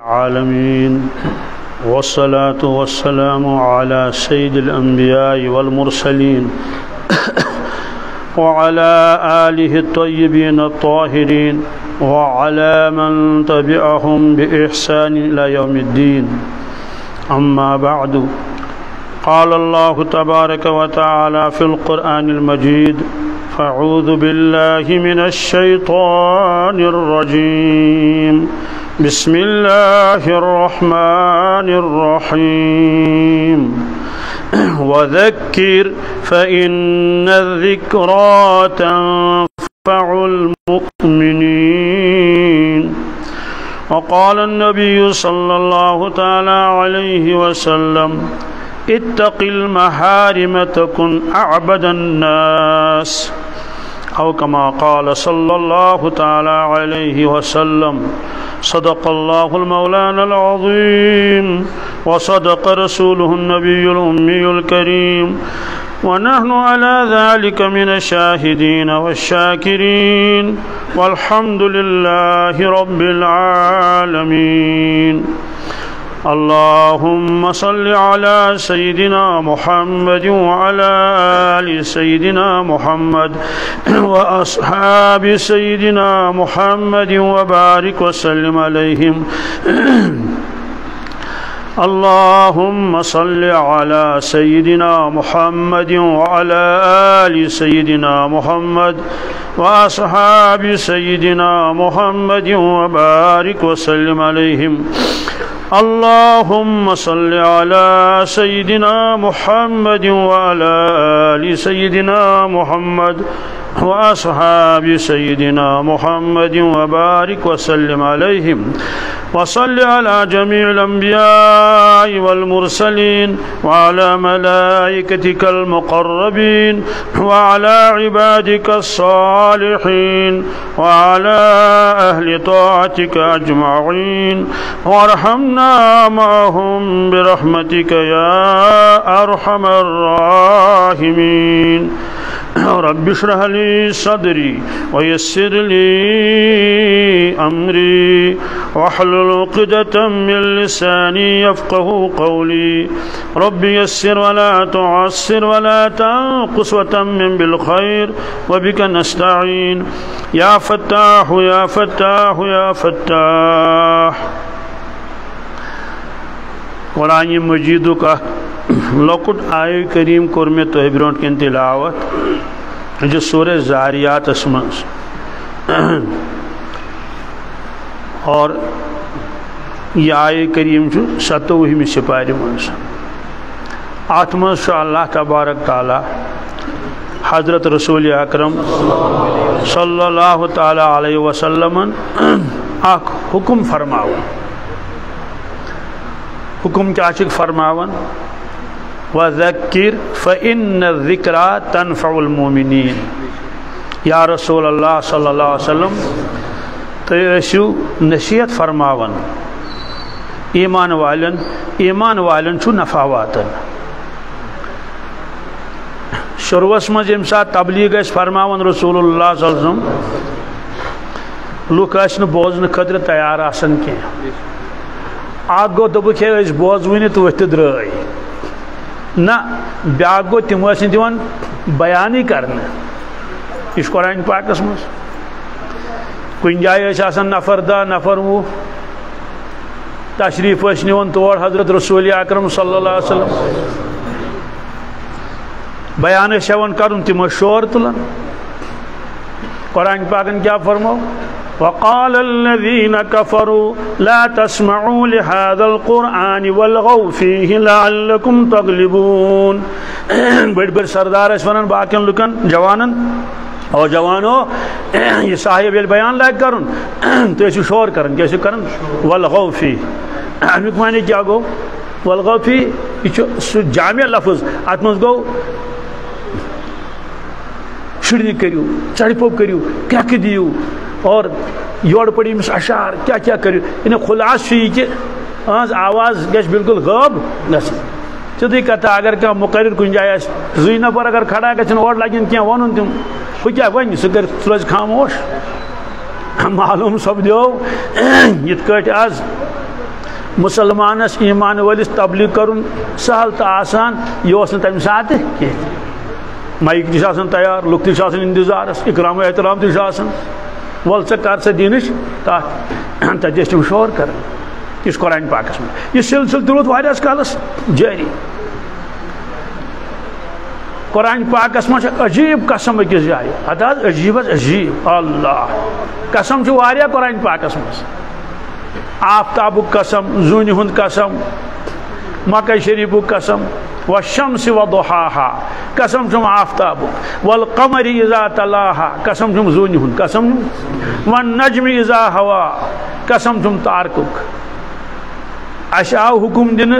العالمين. والصلاة والسلام على سيد الأنبياء والمرسلين. وعلى آله الطيبين الطاهرين. وعلى من تبعهم بإحسان إلى يوم الدين. أما بعد. قال الله تبارك وتعالى في القرآن المجيد فأعوذ بالله من الشيطان الرجيم. بسم الله الرحمن الرحيم. وذكر فإن الذكرى تنفع المؤمنين. وقال النبي صلى الله تعالى عليه وسلم اتق المحارم تكن أعبد الناس. أو كما قال صلى الله تعالى عليه وسلم صدق الله المولانا العظيم وصدق رسوله النبي الأمي الكريم. ونحن على ذلك من الشاهدين والشاكرين. والحمد لله رب العالمين. اللهم صل على سيدنا محمد وعلى آل سيدنا محمد وأصحاب سيدنا محمد وبارك وسلم عليهم. اللهم صل على سيدنا محمد وعلى آل سيدنا محمد وأصحاب سيدنا محمد وبارك وسلم عليهم. اللهم صل على سيدنا محمد وعلى آل سيدنا محمد وأصحاب سيدنا محمد وبارك وسلم عليهم. وصل على جميع الأنبياء والمرسلين وعلى ملائكتك المقربين وعلى عبادك الصالحين وعلى أهل طاعتك أجمعين. وارحمنا معهم برحمتك يا أرحم الراحمين. رب اشرح لي صدري ويسر لي أمري واحلل عقدة من لساني يفقه قولي. رب يسر ولا تعسر ولا تنقص وتمم بالخير وبك نستعين. يا فتاح يا فتاح يا فتاح. قرآن مجید کا لۄکُٹ آیہِ کریم کوٚر مےٚ تۄہہِ برونٛٹھ کَنۍ تِلاوت یہِ چھِ سورہ زاریاتس اور یہ آیہِ کریم چھُ سَتووُہمہِ سِپارِ منٛز اَتھ منٛز اللہ تبارک تعالیٰ، حضرت رسول اکرم صلی اللہ تعالیٰ علیہ وسلمن اکھ حکم فرماوان حکم کیا چھُکھ فرماوان وذکر فإن الذکرہ تنفع المومنین یا رسول اللہ صلی اللہ علیہ وسلم تُہۍ ٲسِو نصیحت فرماوان ایمان والٮ۪ن ایمان والٮ۪ن چھُ نفع واتان شروعس منٛز ییٚمہِ ساتہٕ تبلیٖغ ٲسۍ فرماوان رسول اللہ صلی اللہ علیہ وسلم۔ لُکھ ٲسۍ نہٕ بوزنہٕ تیار آسان کینٛہہ اکھ گوٚو دوٚپُکھ ہے أسۍ بوزوٕے نہٕ تہٕ ؤتھۍ تہٕ درٛاے نہ بیٛاکھ گوٚو تِم ٲسۍ نہٕ دِوان بیانٕے کرنہٕ یہِ پاکس منٛز کُنہِ جایہِ ٲسۍ آسان نفر دہ نفر وُہ تشریٖف ٲسۍ نِوان تور حضرت رسول اکرم صلی اللہ علیہ وسلم. بیان ٲسۍ ہٮ۪وان کرُن تِم ٲسۍ شور تُلان قۄرانہِ پاکن کیٛاہ فرمو وقال الذين كفروا لا تسمعوا لهذا القرآن والغوا فيه لعلكم تغلبون بڑ بڑ سردار ٲسۍ ونان باقین لُکن، جوانن او جوانو، یہ صاحب ییٚلہِ بیان لاگہِ کرُن تُہۍ ٲسِو شور کران کیٛاہ ٲسِو کران والغوا فی۔ امیُک معنی کیٛاہ گوٚو والغوا فی یہِ جامع لفظ اتھ منٛز گوٚو شُرنہِ کٔرِو چڑِ پوٚپ کٔرِو کرٛٮ۪کہٕ دِیِو؟ اور یورٕ پٲٹھۍ أمِس اشار کیٛاہ کیٛاہ کٔرِو یعنی خُلاصہٕ چھُ یہِ کہِ أہٕنٛز آواز گژھِ بالکل غٲب گژھٕنۍ سیٚودُے کتھا اگر کانٛہہ مُقرر کُنہِ جایہِ آسہِ زٕے نفر اگر کھڑا گژھن اورٕ لگن کینٛہہ وَنُن تِم۔ ہُہ کیٛاہ وَنہِ سُہ کَرِ سُہ روزِ خاموش معلوٗم سپدیو یِتھ کٲٹھۍ آز مسلمانس ایمان ولس تبلیغ کرن سہل تو آسان۔ یہ تمہ سات کی مائک تہ تیار لوگ تہ انتظارس اکرام و احترام تہ ول ژے کر سا دینش تک تم شور کر اس قرآن پاکس میں یہ سلسل تہ روت واریاہس کالس جاری قرآن پاکس من عجیب قسم اکس جائے اد عجیب عجیب اللہ قسم واریاہ قرآن پاکس مز آفتاب قسم زون ہند قسم مکہ شریف قسم و شمس و دہا قسم چم آفتاب والقمر اذا تلاها، قسم چم زون ہند قسم و نجم اذا ہوا، قسم چم تارکک اس آو حکم دن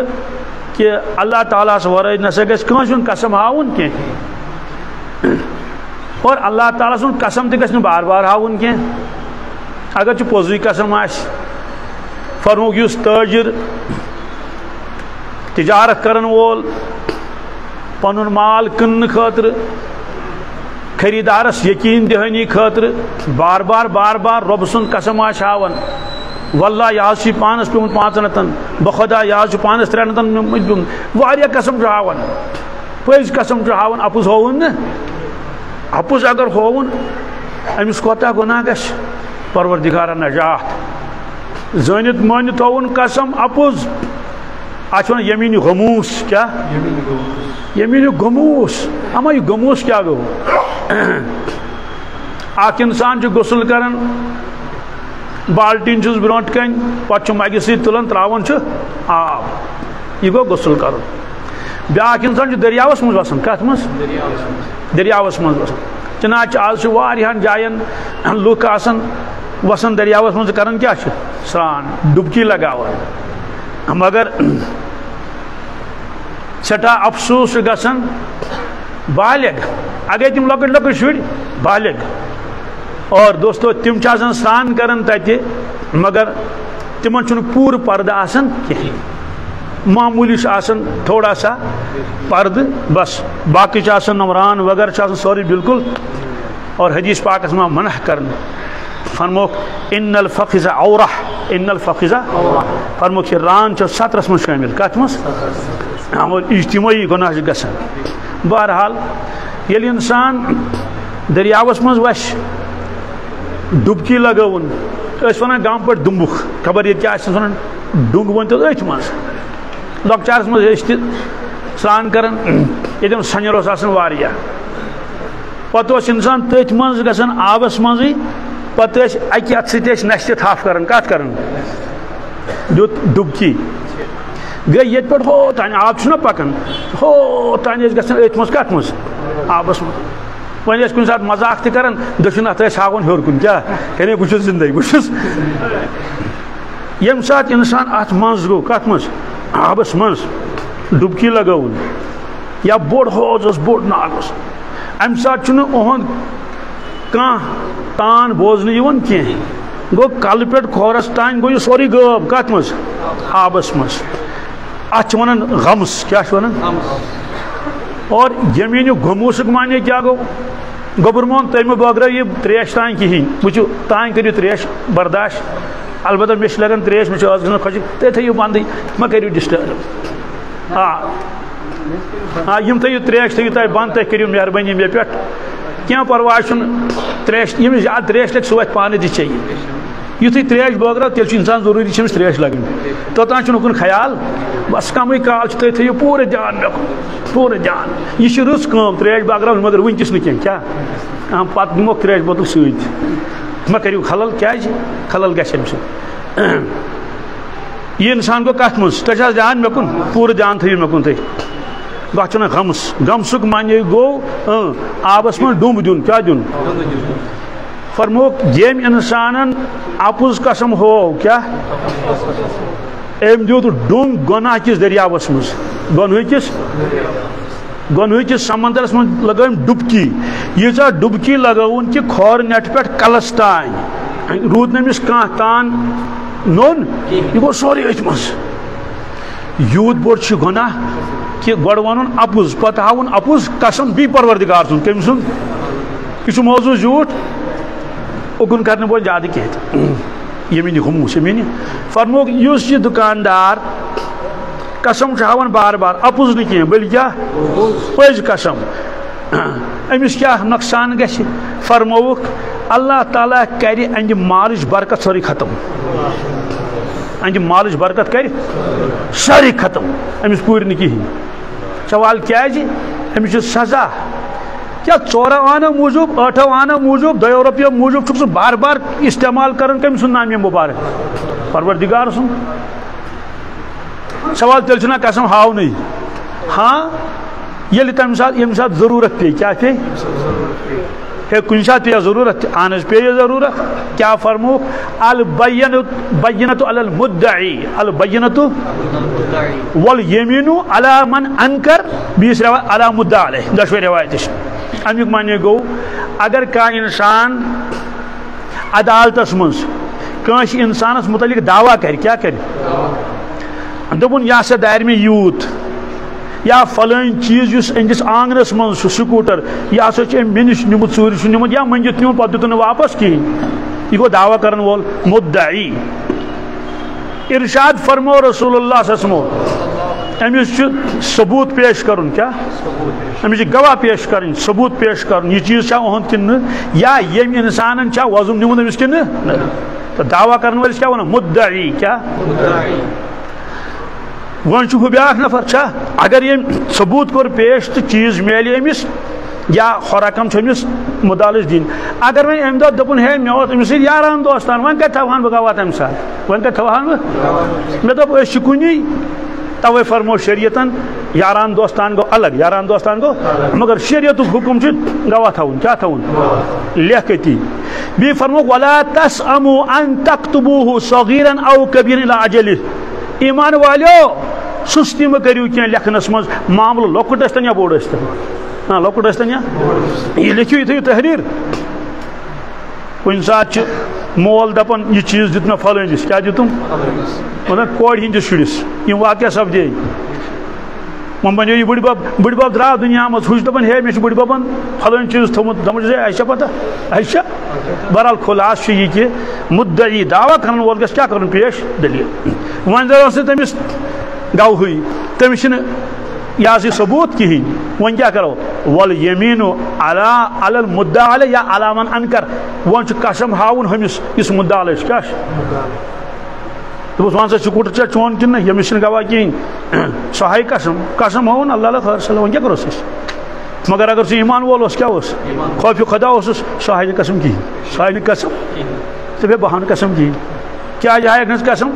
کہ اللہ تعالیٰ سے ورائے نسا گھس کنسن قسم ہاؤن کی اور اللہ تعالیٰ سن قسم تہ گھس بار بار ہاؤن کی اگر چھ پوزی قسم آس فرموک اس تاجر تجارت کرن وول، پنن مال کن خاطر خریدارس یقین دہانی خاطر بار بار بار بار رب سن قسم آس ہاون واللہ یہ پانس پیومت پانچن ہتن بخدا یہ پانس ترین ہتن واریاہ قسم ہاون پز قسم ہاون اپز ہون اپز اگر ہون امس کوتا گناہ گش۔ پروردگار نجات۔ زانت مان تھون قسم اپز اتھ ون یمین غموس کیا یمین غموس اما یہ غموس کیا گو اخ انسان غسل کران بالٹین بروٹ کن پہ مگہ ستان تراؤن آب یہ گو غسل کر بیاکھ انسان دریاوس مز وسان کت مز دریاوس مز وسان چنانچہ آج واریاہن جائن لوک آسان وسان دریاوس مز کران کیا سران ڈبکی لگاوان مگر سٹھا افسوس گسان بالغ۔ اگر تم لکٹ لکٹ شر، بالغ۔ اور دوستو، تم سران کران تتہ، مگر تمن چھ پور پردہ آسان کہیں معمولی آسان تھوڑا سا پرد بس باقی آسان نمران وغیرہ آسان سوری بالکل۔ اور حدیث پاکس میں منع کرنے فرموک ان الفقزہ اورہ ان الفقزہ فرموک یہ ران چھ سترس من شامل کت مس؟ اور اجتماعی گناہ گسان بہرحال یل انسان دریاوس مز وش، ڈبکی لگون۔ اس ونان گام پہ دمبک خبر یہ کیا ونان ڈنگ ون تو اتھ مز لکچارس مز سران کران یہ سنجر اس آسان واریاہ پتہ اس انسان تٔتھۍ منٛز گژھان آبس منٛزٕے پتہٕ ٲسۍ اکہِ اتھٕ سۭتۍ ٲسۍ نشہِ تھپھ کران، کتھ کران؟ دیُت ڈُبکی۔ ہو آب چھُنہ پکان۔ ہو تانۍ ٲسۍ گژھان أتھۍ منٛز آبس منٛز۔ وۄنۍ ٲسۍ کُنہِ ساتہٕ مزاق تہِ کران، دٔچھُن اَتھٕ ٲسۍ ہاوان ہیوٚر کُن۔ کیٛاہ؟ کَرے بہٕ چھُس زِندَے بہٕ چھُس ییٚمہِ ساتہٕ اِنسان اَتھ منٛز گوٚو، کَتھ منٛز؟ یا بوٚڑ حوض اوس ناگ اوس۔ اَمہِ ساتہٕ یِہُنٛد کانٛہہ تان بوزنہٕ یِوان کینٛہہ گوٚو کَلہٕ پٮ۪ٹھ کھورَس تانۍ گوٚو یہِ سورُے غٲب کَتھ منٛز آبَس منٛز غمس کیٛاہ چھِ وَنان اور ییٚمہِ گوٚموٗسُک معنی کیٛاہ گوٚو گوٚبُر مون تُہۍ مہٕ بٲگرٲیِو یہِ ترٛیش تانۍ کِہیٖنۍ وٕچھِو تانۍ کٔرِو ترٛیش برداش البتہ مےٚ چھِ لگان ترٛیش مےٚ چھِ ٲس گژھان خۄشک تُہۍ تھٲیِو بنٛدٕے مہ کٔرِو ڈِسٹٲرٕب آ آ یِم تھٲیِو ترٛیش تھٲیِو تُہۍ بنٛد تُہۍ کٔرِو مہربٲنی مےٚ پٮ۪ٹھ کینٛہہ پرواے چھُنہٕ ترٛیش ییٚمِس زیادٕ ترٛیش لگہِ سُہ وَتھِ پانہٕ تہِ چیٚیہِ یُتھُے ترٛیش بٲگراو تیٚلہِ چھُ اِنسان ضروٗری چھِ أمِس ترٛیش توٚتام چھُنہٕ خیال؟ بس کمٕے کال چھُ تُہۍ تھٲیِو پوٗرٕ دھیان مےٚ کُن پوٗرٕ دھیان یہِ چھِ رٕژ کٲم ترٛیش بٲگراوٕنۍ مگر وٕنکٮ۪س نہٕ کینٛہہ کیٛاہ پَتہٕ دِموکھ ترٛیش بوتل سۭتۍ مہ کٔرِو خلل کیٛازِ جی؟ خلل گژھِ اَمہِ سۭتۍ یہِ اِنسان گوٚو کَتھ منٛز تۄہہِ چھِ حظ دھیان مےٚ کُن پوٗرٕ دھیان تھٲیِو مےٚ کُن تُہۍ تَتھ چھِ وَنان غمس. غمسُک معنی گوٚو آبس منٛز ڈوٚمب دیُن کیٛاہ دیُن فرموک ییٚمۍ اِنسانن اپُز قسم ہوو کیٛاہ أمۍ دیُت ڈوٚنگ گۄناہ کِس دٔریاوس منٛز گۄنہٕکِس گۄنہٕکِس سمندرس منٛز لگٲوٕم ڈُبکی. ییٖژاہ ڈُبکی لگٲوُن کہِ کھۄر نٮ۪ٹہٕ پٮ۪ٹھ کلس تانۍ روٗد نہٕ أمِس کانٛہہ تان. نوٚن؟ یہِ گوٚو سورُے أتھۍ منٛز یوٗت بوٚڑ چھُ گۄناہ کہ گۄڈٕ وَنُن اَپُز پَتہٕ ہاوُن اَپُز قسم بی پروردگار سُنٛد کٔمۍ سُنٛد یہِ چھُ موضوٗع زیوٗٹھ اُکُن کرنہٕ وول زیادٕ کینٛہہ یمینی خموس یمینی فرموک اس یہ جی دکاندار، قسم ہاؤن بار بار اپز نہیں بل کیا پز قسم۔ امس کیا نقصان گھس فرموک، اللہ تعالیٰ کر اہد مالچ برکت سوری ختم۔ اہد مالچ برکت کر ساری ختم۔ امس پور نی کہین سوال کیا امس جی؟ سزا، کیا ژورو آنو موجود ٹھو آنو موجود دو رۄپیو موجود سہ بار بار استعمال کران کم سن نام مبارک۔ پروردگار سن۔ سوال تیل چھنا قسم ہاو نہیں۔ ہاں یل تمہ سات یم سات ضرورت پی کیا پی ہے کن سات پی ضرورت آن پی ضرورت؟ کیا فرمو؟ البینت بینت علی المدعی، البینت والیمین علی من انکر، بیس روایت علی مدعا علیہ دشوی روایت امیک معنی گو، اگر کا انسان عدالتس مز کنس انسانس متعلق دعویٰ کر کیا کر دپن یہ سا دار میں یوت۔ یا فلان چیز اس اندس آنگنس من سہ سکوٹر یہ ہسا مے نش نمت ژوٗرِ چھُ نِمُت یا منجت نیون پتہٕ دیُت واپس کہین یہ گو دعویٰ کرن وول مدعی۔ ارشاد فرمو رسول اللہ صلی اللہ علیہ وسلم امس ثبوت پیش کرن کیا امس گواہ پیش کرن ثبوت پیش کرن، یہ چیز چھا اہد کن یا یم انسان چھا وزم نمت امس کن تو دعویٰ کرن ولس کیا ونان؟ مدعی کیا ون ہو بیاکھ نفر چھا اگر یم ثبوت کور پیش تو چیز میلی امس یا رقم امس مدالس دین. اگر وۄنۍ امہِ دۄہ دوٚپُن ہے مےٚ اوس سۭتۍ یاران دوستان وۄنۍ کَتہِ تھاوہان بہٕ گواہ تَمہِ ساتہٕ وۄنۍ کَتہِ تھاوہان بہٕ مےٚ أسۍ چھِ کُنی توے فرمو شریعتن یاران دوستان گو الگ یاران دوستان گو مگر شریعت حکم چھُ گواہ تھاوُن کیٛاہ تھاوُن لیکھتی بیٚیہِ فرمو ولا تسأمو ان تكتبوه صغيرا او كبيرا الى اجله ایمان والیو سستی مہ کریو کی لکھنس مز معاملہ لۄکُٹ ٲسۍتن یا بوٚڑ ٲسۍتن ہاں لۄکُٹ ٲسۍتن یا؟ یہ لیکھِو یہ تھٲیِو تحریر۔ کُنہِ ساتہٕ چھِ مول دپان یہ چیز دیُت مےٚ فلٲنِس کیٛاہ دِتُم ونان کورِ ہِنٛدِس شُرِس یِم واقعہ سپدے وۄنۍ بنیو یہِ بٕڈِ بب بٕڈِ بب درٛاو دُنیا منٛز ہُہ چھُ ہے مےٚ چھُ بٕڈِ ببن فلٲنۍ چیٖز تھوٚمُت دپان ہے اَسہِ چھا پتہ اَسہِ چھا بہرحال خُلاصہٕ چھُ یہِ کہِ مُدعی دعوا کرن وول گژھِ کیٛاہ کرُن پیش دٔلیٖل وۄنۍ زن ٲس نہٕ تٔمِس گوہٕے تٔمِس چھِنہٕ یہ حظ یہ ثبوت کہین ون کیا کرو ول یمین علا علی المدعا علی یا علی من انکر ون چھ قسم ہاون ہمس اس مدعا علی کیا دپس ون سا سکوٹر چھ چون کن یمس چھن گواہ کہین سہ ہائی قسم قسم ہاون اللہ اللہ خیر صلی ون کیا کرو اس مگر اگر سہ ایمان وول اس کیا اس خوف خدا اس سہ ہائی قسم کہین سہ ہائی قسم؟ تو بہان قسم کہین کیا جائے قسم؟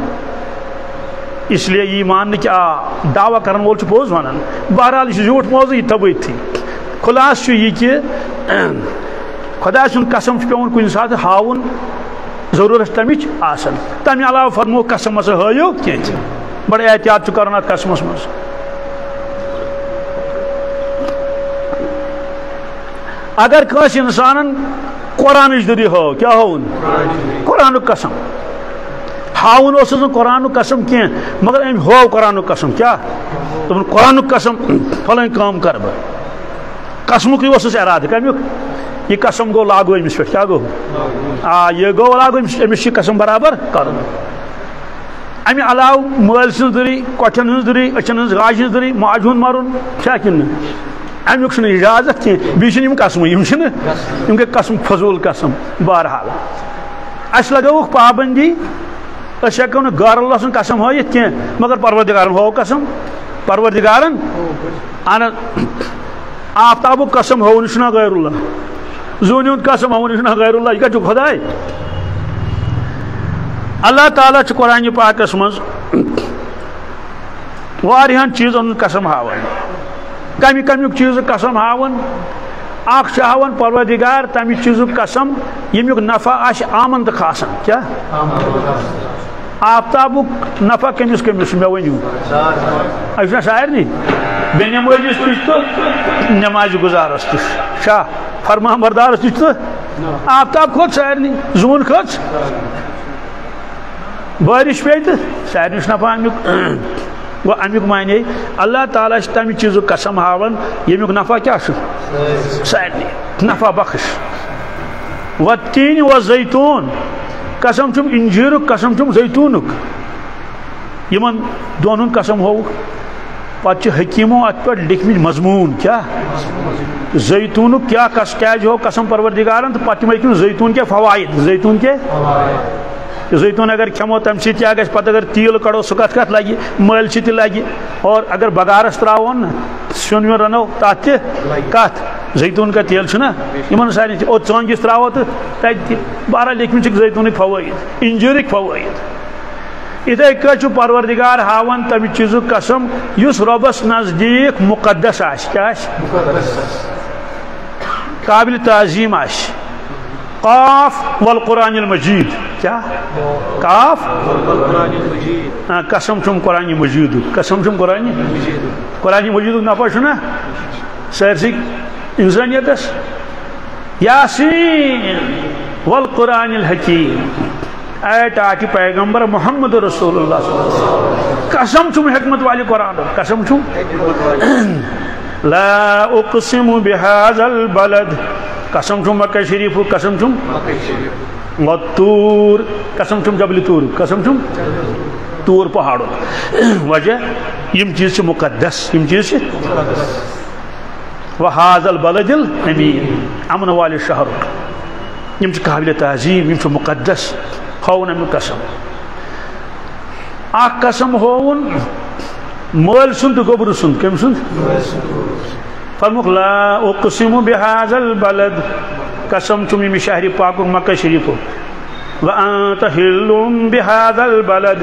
اس لیے یہ مان کیا دعویٰ کرن وول پوز ونان بہرحال یہ جھوٹ موضوع یہ تبت تھی۔ خلاص یہ کہ خدا سن قسم پیون کن سات ہاؤن ضرورت تمچ آسن۔ تمہ علاوہ فرمو قسم ہسا ہو کی بڑے احتیاط کران ات قسمس مز۔ اگر کس انسان قرآن ذریعہ ہو، کیا ہون قرآن قسم۔ ہاؤن اس قرآن قسم کی مگر ام ہو قرآن قسم، کیا؟ دن قرآن قسم فلان کام کر بہ قسمک اس ارادہ کمیک یہ قسم گو لاگو امس پہ کیا گو؟ آ، یہ گو لاگو امس قسم برابر؟ کر امہ علاوہ مل سن ذری کٹھن ہن ذری اچھن ہن گاج ہن ذری ماج ہن مرن کیا کن؟ امیک اجازت کی بیچ قسم یم چھ یم کے قسم فضول قسم، بہرحال۔ اس لگوک پابندی، اس ہیکو نا غیر اللہ سن قسم ہائت کی مگر پروردگارن ہو قسم۔ پروردگارن؟ ان آفتاب قسم ہو نشنا غیر اللہ زون قسم ہو نشنا غیر اللہ، یہ کیا خدائے اللہ تعالیٰ قرآن پاکس مز واریہن چیزن قسم ہاون۔ کمی کمیک چیز قسم ہاون اخ ہاون، پروردگار تمہ چیز قسم، یمیک نفع آمن تو خاصن۔ کیا؟ آفتاب نفع کمس کمس مے ونیو اچھا شاعر نہیں بے نمازس تج تو نماز گزارس تش شاہ فرما بردارس تج تو آفتاب کھوت سارنی زون کھوت بارش پی تو سارنی نفع امیک گو امیک معنی اللہ تعالیٰ تمہ چیز قسم ہاون یمیک نفع کیا سارنی نفع بخش و تین و زیتون قسم چھم انجیرک، قسم چھم زیتونک. یمن دونوں قسم ہو. پتہ حکیمو ات پہ لکھمت مضمون. کیا؟ زیتون کیا کس کیا ہو؟ قسم پروردگارن، تو پتہ لکھم زیتون کے فوائد؟ زیتون کے؟ زیتون اگر کھمو تم سی کیا گھس پتہ اگر تیل کڑو سہ کت کت لگی مل تہ لگی، اور اگر بگارس تراون سیون ویون رنو تات تہ کت؟ زیتون کا تیل چھنا؟ یمن سارے اور ژونگس تراو تو تت بارہ لکھمت زیتون فوائد انجیرک فوائد اتھے کچھ پروردگار ہاون تمہ چیز قسم اس ربس نزدیک مقدس آش کیا آش؟ قابل تعظیم آش۔ قاف والقرآن المجید کیا؟ قاف؟ ہاں، قسم چھم قرآن مجید قسم چھم قرآن؟ قرآن مجید نفع چھنا؟ سرسی انسانیت یاسین والقرآن الحکیم اے ٹاکی پیغمبر محمد رسول اللہ صلی اللہ علیہ وسلم قسم چھم حکمت والی قرآن قسم چھم لا اقسم بهذا البلد قسم چھم مکہ شریف قسم چھم تور قسم چھم جبل تور قسم چھم تور پہاڑوں وجہ یم چیز مقدس یم چیز وهذا البلد الأمين. أمن والي الشهر. يمشي قابل تعظيم يمشي مقدس. هون من قسم. أك قسم هون. مول سند قبر سند. كم سند؟ فرمك لا أقسم بهذا البلد. قسم تمي من شهر باكر مكة شريفة. وأنت هل بهذا البلد.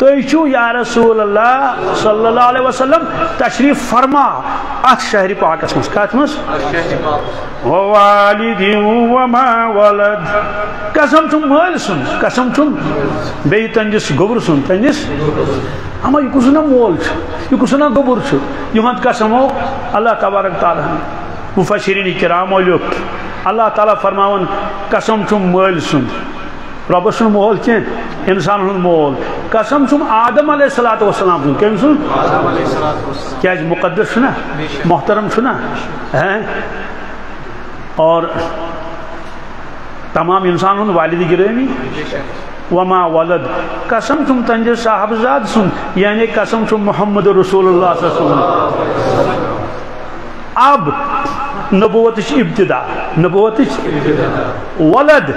تو چھو یا رسول اللہ صلی اللہ علیہ وسلم تشریف فرما۔ ات شہر پاک اس کات مس۔ ووالد وما ولد۔ قسم چم مال سن، قسم چم بی تنجس گبر سن، تنجس۔ اما یہ کسنا مول چھ یہ کسنا گبر چھ یہ ہند قسم ہو، اللہ تبارک تعالی۔ مفسرین کرام علوک اللہ تعالی فرماون، قسم چم مال سن۔ رب سن مول کی انسان ہن مول قسم چم آدم علیہ الصلوۃ والسلام سن کیم سن؟ کیا مقدس چھنا؟ محترم چھنا؟ ہیں؟ اور تمام انسان ہن والد گرامی وما ولد۔ قسم چم تنج صاحبزاد سن یعنی قسم چم محمد رسول اللہ صلی اللہ علیہ وسلم۔ اب نبوتش ابتدا نبوتش ولد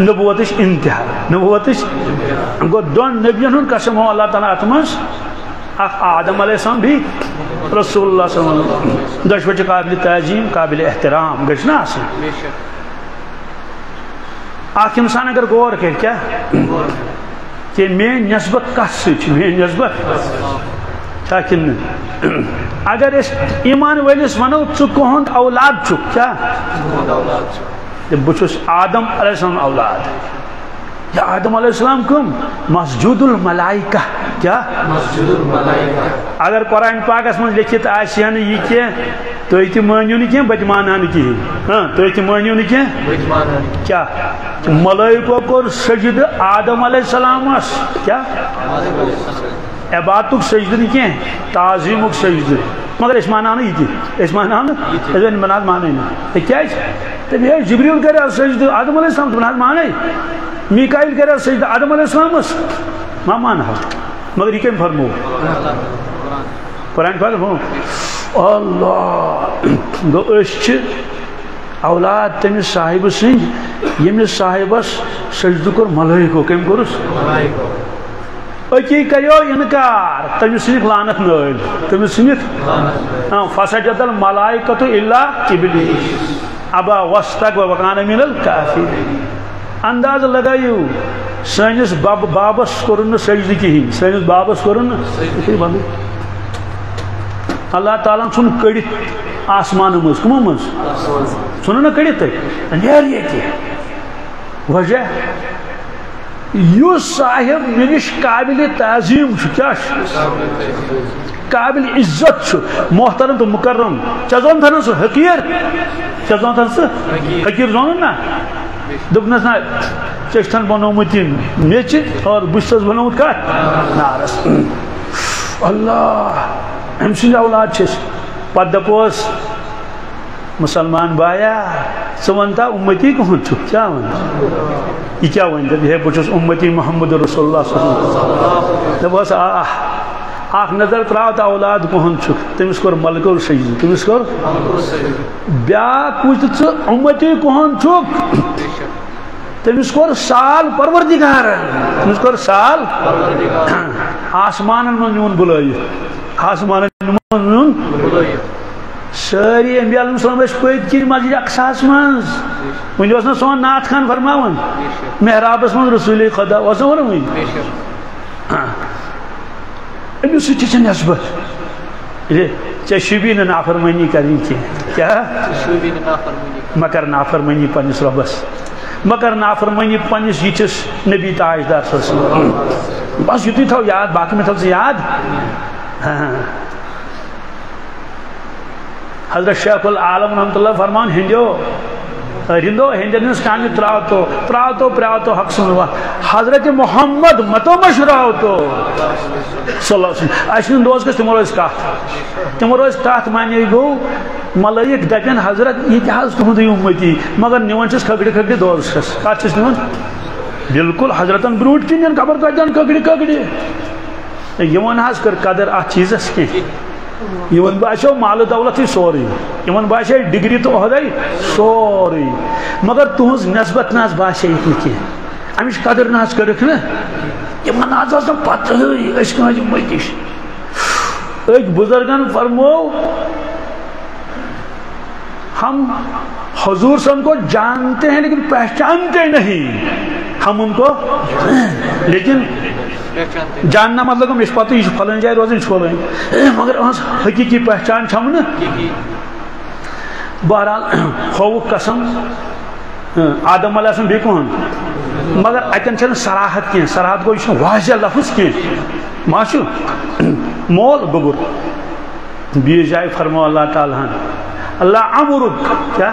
نبوتش انتہا نبوتش گو دون نبیان ہن قسم ہو اللہ تعالیٰ اتمس آدم علیہ السلام بھی رسول اللہ صلی اللہ علیہ وسلم. دشوچ قابل تعظیم قابل احترام گشنا آسان آخ انسان اگر غور کر کیا کہ میں نسبت کس سچ میں نسبت. کن اگر اس ایمان ولس ونو ثہد اولاد چھ کیا؟ بہس آدم علیہ السلام اولاد یا آدم علیہ السلام کم مسجود الملائکہ، کیا؟ مسجود الملائکہ اگر قرآن پاکس من لکھت آسیا نا یہ کی تو تہ مانیو نا کی بت مانا نا کہین ہاں تو تہ مانیو نا کی کیا؟ ملائکہ کور سجد آدم علیہ السلام کیا؟ عبادت سجد نہیں کی تعظیم سجد مگر اس مانا نا یہ اس مانا نا اس بناد مانے نا کیا تم یہ جبریل کرے سجد آدم علیہ السلام بناد مانے میکائل کرے سجد آدم علیہ السلام اس ما مانا مگر یہ کم فرمو۔ قرآن فرمو۔ اللہ گو اس اولاد تمس صاحب سند یمس صاحبس سجد کور ملائکو کم کورس ملائکو اکی کریو انکار تمس لانت نل تمس فسجد الملائکت الا ابلیس ابا من انداز لگایو باب بابس کرن سجد کہین سنس بابس اللہ تعالیٰ چھن کڑت آسمان مز کمو نا کڑت نیر یہ وجہ یس صاحب منش قابل تعظیم کیا قابل عزت محترم تو مکرم۔ چزون تھن سو؟ حقیر؟ چزون تھن سو؟ حقیر۔ زون نا؟ دپنس نا چشتن بنومت میچ اور بشتس بنومت کت نارس اللہ ام سند اولاد چھ پتہ دپوس مسلمان بایا ثہ امتی کہن چھ کیا ون یہ کیا ون دپ ہے بچس امتی محمد رسول اللہ صلی اللہ علیہ وسلم۔ دپ بس، آہ اخ نظر تراو تا اولاد کہن چھ تمس کور ملک الشہید تمس کور بیاکھ وچ ژٕ امتی کہن چھ تمس کور سال پروردگار تمس کور سال آسمان من یون بلائیت آسمان من یون ساری انبیاء علیہ السلام اس پید کن مسجد اقصاص من ون اس سون نات خان فرماون۔ محرابس من رسول خدا اس ون ون امس سچ نسبت ژے شوبی نہ نافرمانی کریں کی کیا؟ مگر نافرمانی پنس ربس مگر نافرمانی پنس یتس نبی تاجدار صلی اللہ علیہ وسلم بس یتھی تھو یاد، باقی میں تھو یاد؟ ہاں، ہاں۔ حضرت شیخ العالم رحمت اللہ فرمان ہندو رندو ہندن کان تراو تو تراو حق سن حضرت محمد متو مشراو تو صلی اللہ علیہ وسلم۔ اشن دوز کس تمو روز کات؟ تمو روز کات معنی گو ملائک دپن حضرت یہ کیا حضرت تہند امتی، مگر نیون چس کھگڑی کھگڑی دوز کس۔ کات چس نیون بالکل حضرتن بروٹ کن خبر کتن کھگڑی کھگڑی۔ یمن حض کر قدر ات چیزس کی۔ یمن باسو مال دولت سوری یمن باسے ڈگری تو عہدے سوری۔ مگر تہذ نسبت نہ باسے کی امچ قدر نہ کرک نا؟ یمن آز پتہ اس کھاج متش ایک بزرگن فرمو ہم حضور سے ان کو جانتے ہیں لیکن پہچانتے نہیں۔ ہم ان کو لیکن جاننا مطلب مجھ پتہ یہ فلن جائے روزن فلن مگر حقیقی پہچان چھم نا؟ بہرحال خوک قسم آدم علیہ السلام بیٚیہِ کُن مگر اتن چھنہٕ صراحت کینٛہہ صراحت گوٚو یہِ چھُنہٕ واضح لفظ کینٛہہ ما چھُ مول گوٚبُر بیٚیِس جایہِ فرمو اللہ تعالیٰ ہن اللہ امرک کیا؟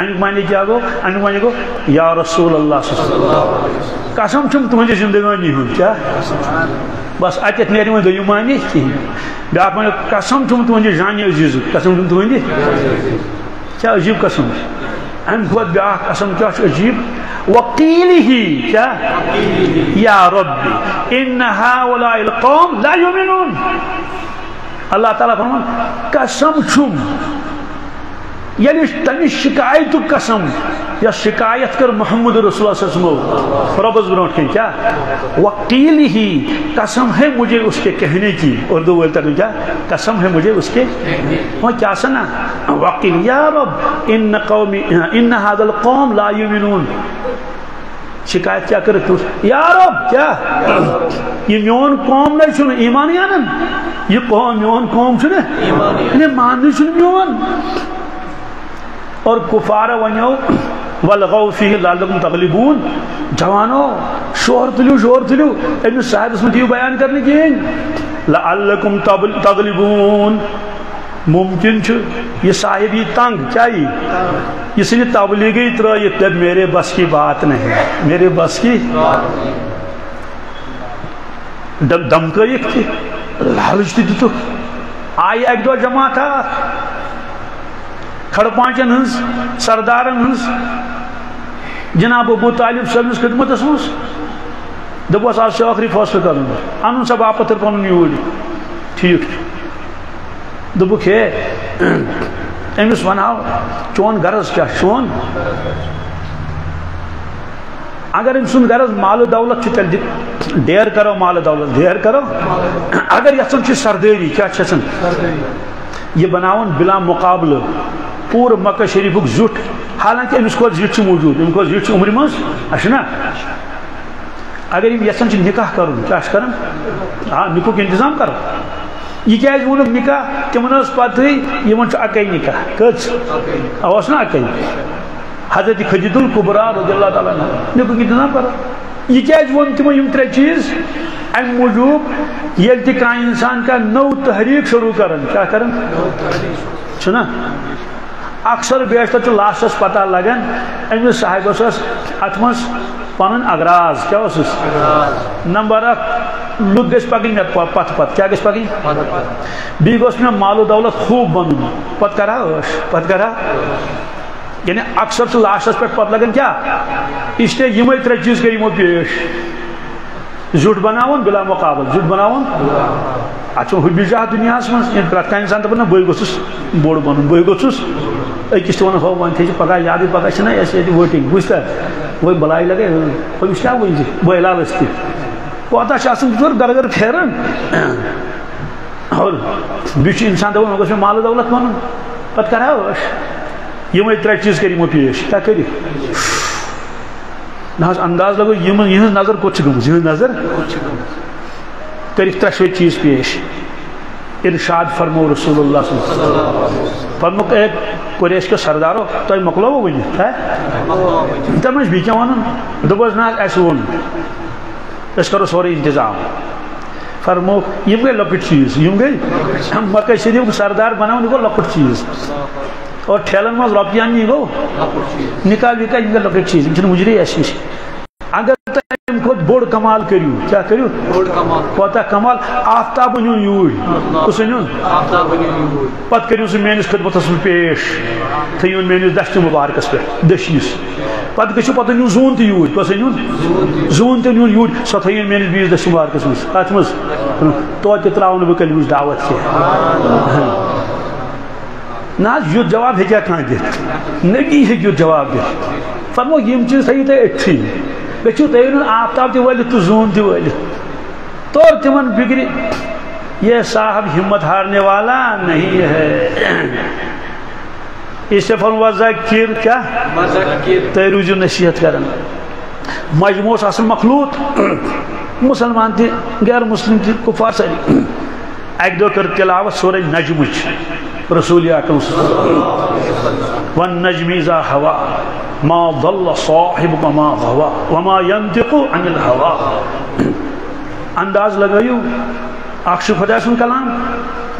أنغماني جاغو أنغماني يا رسول الله صلى الله عليه وسلم قسم چم تونجي زندگاني هون چا بس اچت نيري وين دويو ماني كي دا پن قسم چم تونجي زاني عزيز قسم چم تونجي چا عجيب قسم ان کو دا قسم چا عجيب وقيله چا يا رب ان هؤلاء القوم لا يؤمنون الله تعالى فرمان قسم چم یعنی تمی شکایت قسم. یا شکایت کر محمد رسول اللہ صلی اللہ علیہ وسلم ربز بروٹ کے کیا؟ وقیل ہی قسم ہے مجھے اس کے کہنے کی. اردو بولتا ہے کیا؟ قسم ہے مجھے اس کے وہ کیا سنا؟ وقیل یا رب ان قوم ان هذا القوم لا یؤمنون. شکایت کیا کرے تو؟ یا رب کیا؟ یہ میون قوم نہیں چھن ایمان یانن یہ قوم میون قوم چھن ایمان یانن مان چھن میون. اور کفار ونیو والغو فیہ لعلکم تغلبون۔ جوانو شور تلیو شور تلیو ابن صاحب اس میں دیو بیان کرنے کی لعلکم تغلبون۔ ممکن چھو، یہ صاحب یہ تنگ، کیا یہ؟ یہ تبلیغی ترائیت تب میرے بس کی بات نہیں۔ میرے بس کی؟ دمکائیک تھی۔ لالچ تھی تو آئی ایک دو جماعت کھڑ پانچن ہنس سردارن ہنس جناب ابو طالب صاحب خدمت مز دپس آج آخری فیصلہ کرن ان سب آپ پن یور ٹھیک۔ دپک ہے امس وناو چون غرض کیا؟ چون۔ اگر ام سن غرض مال و دولت تیل دیر کرو مال دولت، دیر کرو۔ اگر یسن سرداری کیا چھسن یہ بناون بلا مقابل پور مکہ شریف زٹ حالانکہ امس کو زٹ موجود. امس کو زٹ عمر مز اچھا اگر یم یسن نکاح کرن کیا کرن ہاں نکو انتظام کرو یہ کیا وونک نکاح؟ تمن پتہ یمن اکے نکاح. کچ اوس نا اکے حضرت خدیجہ الکبرى رضی اللہ تعالی عنہ نکو انتظام کرو یہ کیا وون تم یم ترے چیز؟ ام موجود یل تہ کان انسان کا نو تحریک شروع کرن کیا کرن؟ چھنا؟ اکثر بیشتر چھ لاسٹس پتہ لگان امس صاحب ات من پن اغراض کیا نمبر اخ لک گھس پکن مے پت پت کیا گھس پکن بی گوس مے مال و دولت خوب بنن۔ پت کرا عش پت کرا؟ یعنی اکثر چھ لاسٹس پہ پت لگن کیا؟ اس لیے یمے ترے چیز کر یمو پیش۔ زیوٹ بناون بلا مقابل زیوٹ بناون؟ اچھا ہو بیجا دنیا من یہ پرت کان انسان دپن بے گوسس بوڑ بنن بے گوسس اکس تہ ون ہو ون تھے پگہ یاد پگہ چھنا اس ووٹنگ بوزتا وہ بلائی لگے، وہ وچ کیا ون بے لالچ پتہ چھ گر گر پھیرن۔ اور انسان دپن گوس مال دولت بنن پت کرا یمے ترے چیز کر پیش۔ کیا کری نہ انداز لگو، یہ نظر کت گمز یہ نظر کرک ترشوے چیز پیش۔ ارشاد فرمو رسول اللہ صلی اللہ علیہ وسلم۔ فرمو ایک قریش کے سردارو تو مکلو وہ ونی ہے؟ تم اس بیچا نا ایسے ون اس کرو سوری انتظام۔ فرمو یم گئی لکٹ چیز یم گئی مکہ شریف سردار بناو نکو لکٹ چیز۔ اور ٹھیلن مز روپیان نہیں گو نکال وکال یم گئی لکٹ چیز۔ یم مجری ایسی اگر تم خود بوڑ کمال کریو کیا کریو بوڑ کمال۔ کوتا کمال آفتاب نیون یوڑ کس نیون آفتاب نیون یوڑ پت کریو سو مینس خدمت اس پیش تھیون مینس دشت مبارکس پہ دشنیس پت گچھو پتہ نیون زون تی یوڑ کس نیون زون تی نیون یوڑ سو تھیون مینس بیس دشت مبارکس مز ات مز تو تی تراؤن بہ کلمس دعوت کی نا یو جواب ہے کیا کہاں دیت نبی ہے یو جواب دیت فرمو یم چیز تھیو تے اٹھی بیچو تیون آفتاب تی ولت تو زون تی ولت تو تمن بگری یہ صاحب ہمت ہارنے والا نہیں ہے اس سے فرم وذکر کیا تی روزو نصیحت کرن مجموع اصل مخلوط مسلمان تی غیر مسلم تی کفار ساری ایک دو کر تلاوت سورہ نجمچ رسول اکرم صلی اللہ علیہ وسلم والنجم اذا ہوا ما ضل صاحبك ما غوا وما ينطق عن الهوى. انداز لگایو اکش خدا سن کلام،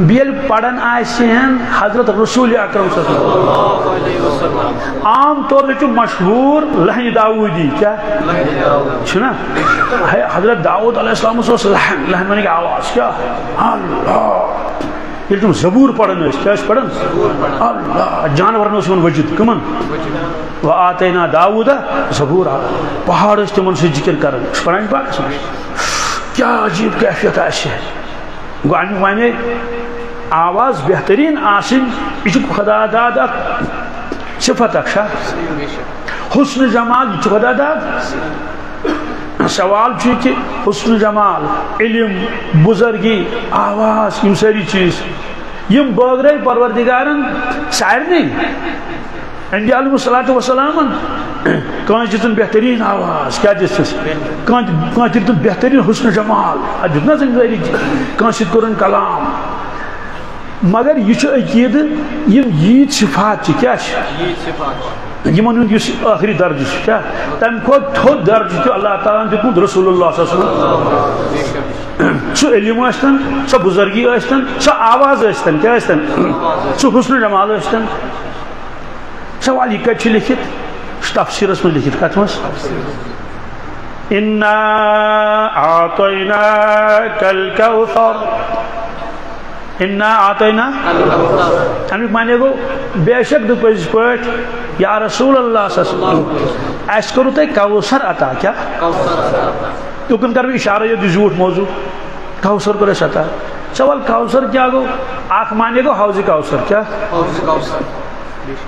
بیل پڑھن آسین حضرت رسول اکرم صلی اللہ علیہ وسلم. عام طور پر مشہور لہن داودی کیا؟ چھنا؟ حضرت داود علیہ السلام صلی اللہ علیہ وسلم، لہن منی کی آواز، کیا؟ اللہ! یہ تم زبور پڑھن اس کیا اس پڑھن۔ اللہ جانور نو سون وجود کمن؟ و آتینا داود زبور پہاڑ اس تمن سے ذکر کرن۔ پڑھن پاک کیا عجیب کیفیت ہے۔ گو امی مانے آواز بہترین آسن یہ خدا دادا صفت اکشا۔ حسن جمال یہ خدا داد سوال چھو کہ حسن جمال، علم، بزرگی، آواز یم ساری چیز۔ یم بغرے پروردگارن سارنی انبیاء علیہ الصلوۃ والسلام کان جتن بہترین آواز، کیا دس کان کان جتن بہترین حسن جمال ادنا زنگاری کان سید کرن کلام۔ مگر یہ عقید یم ییت صفات کیا یمن ہند اس آخری درج کیا تم کھت تھوت درج تو اللہ تعالیٰ دیتمت رسول اللہ صلی اللہ علیہ وسلم سو علم اشتن سو بزرگی اشتن سو آواز اشتن کیا اشتن سو حسن جمال اشتن سوال یہ کت لکھت تفسیر میں لکھت کت مس انا اعطیناک الکوثر انا آتینا امیک مانے گو بے شک دو پزی پٹ یا رسول اللہ صلی اللہ علیہ وسلم ایس کرو تے کوثر عطا کیا تو کن کر بھی اشارہ یہ جھوٹ موضوع کوثر کرے ستا سوال کوثر کیا گو آنکھ مانے گو حوض کوثر کیا حوض کوثر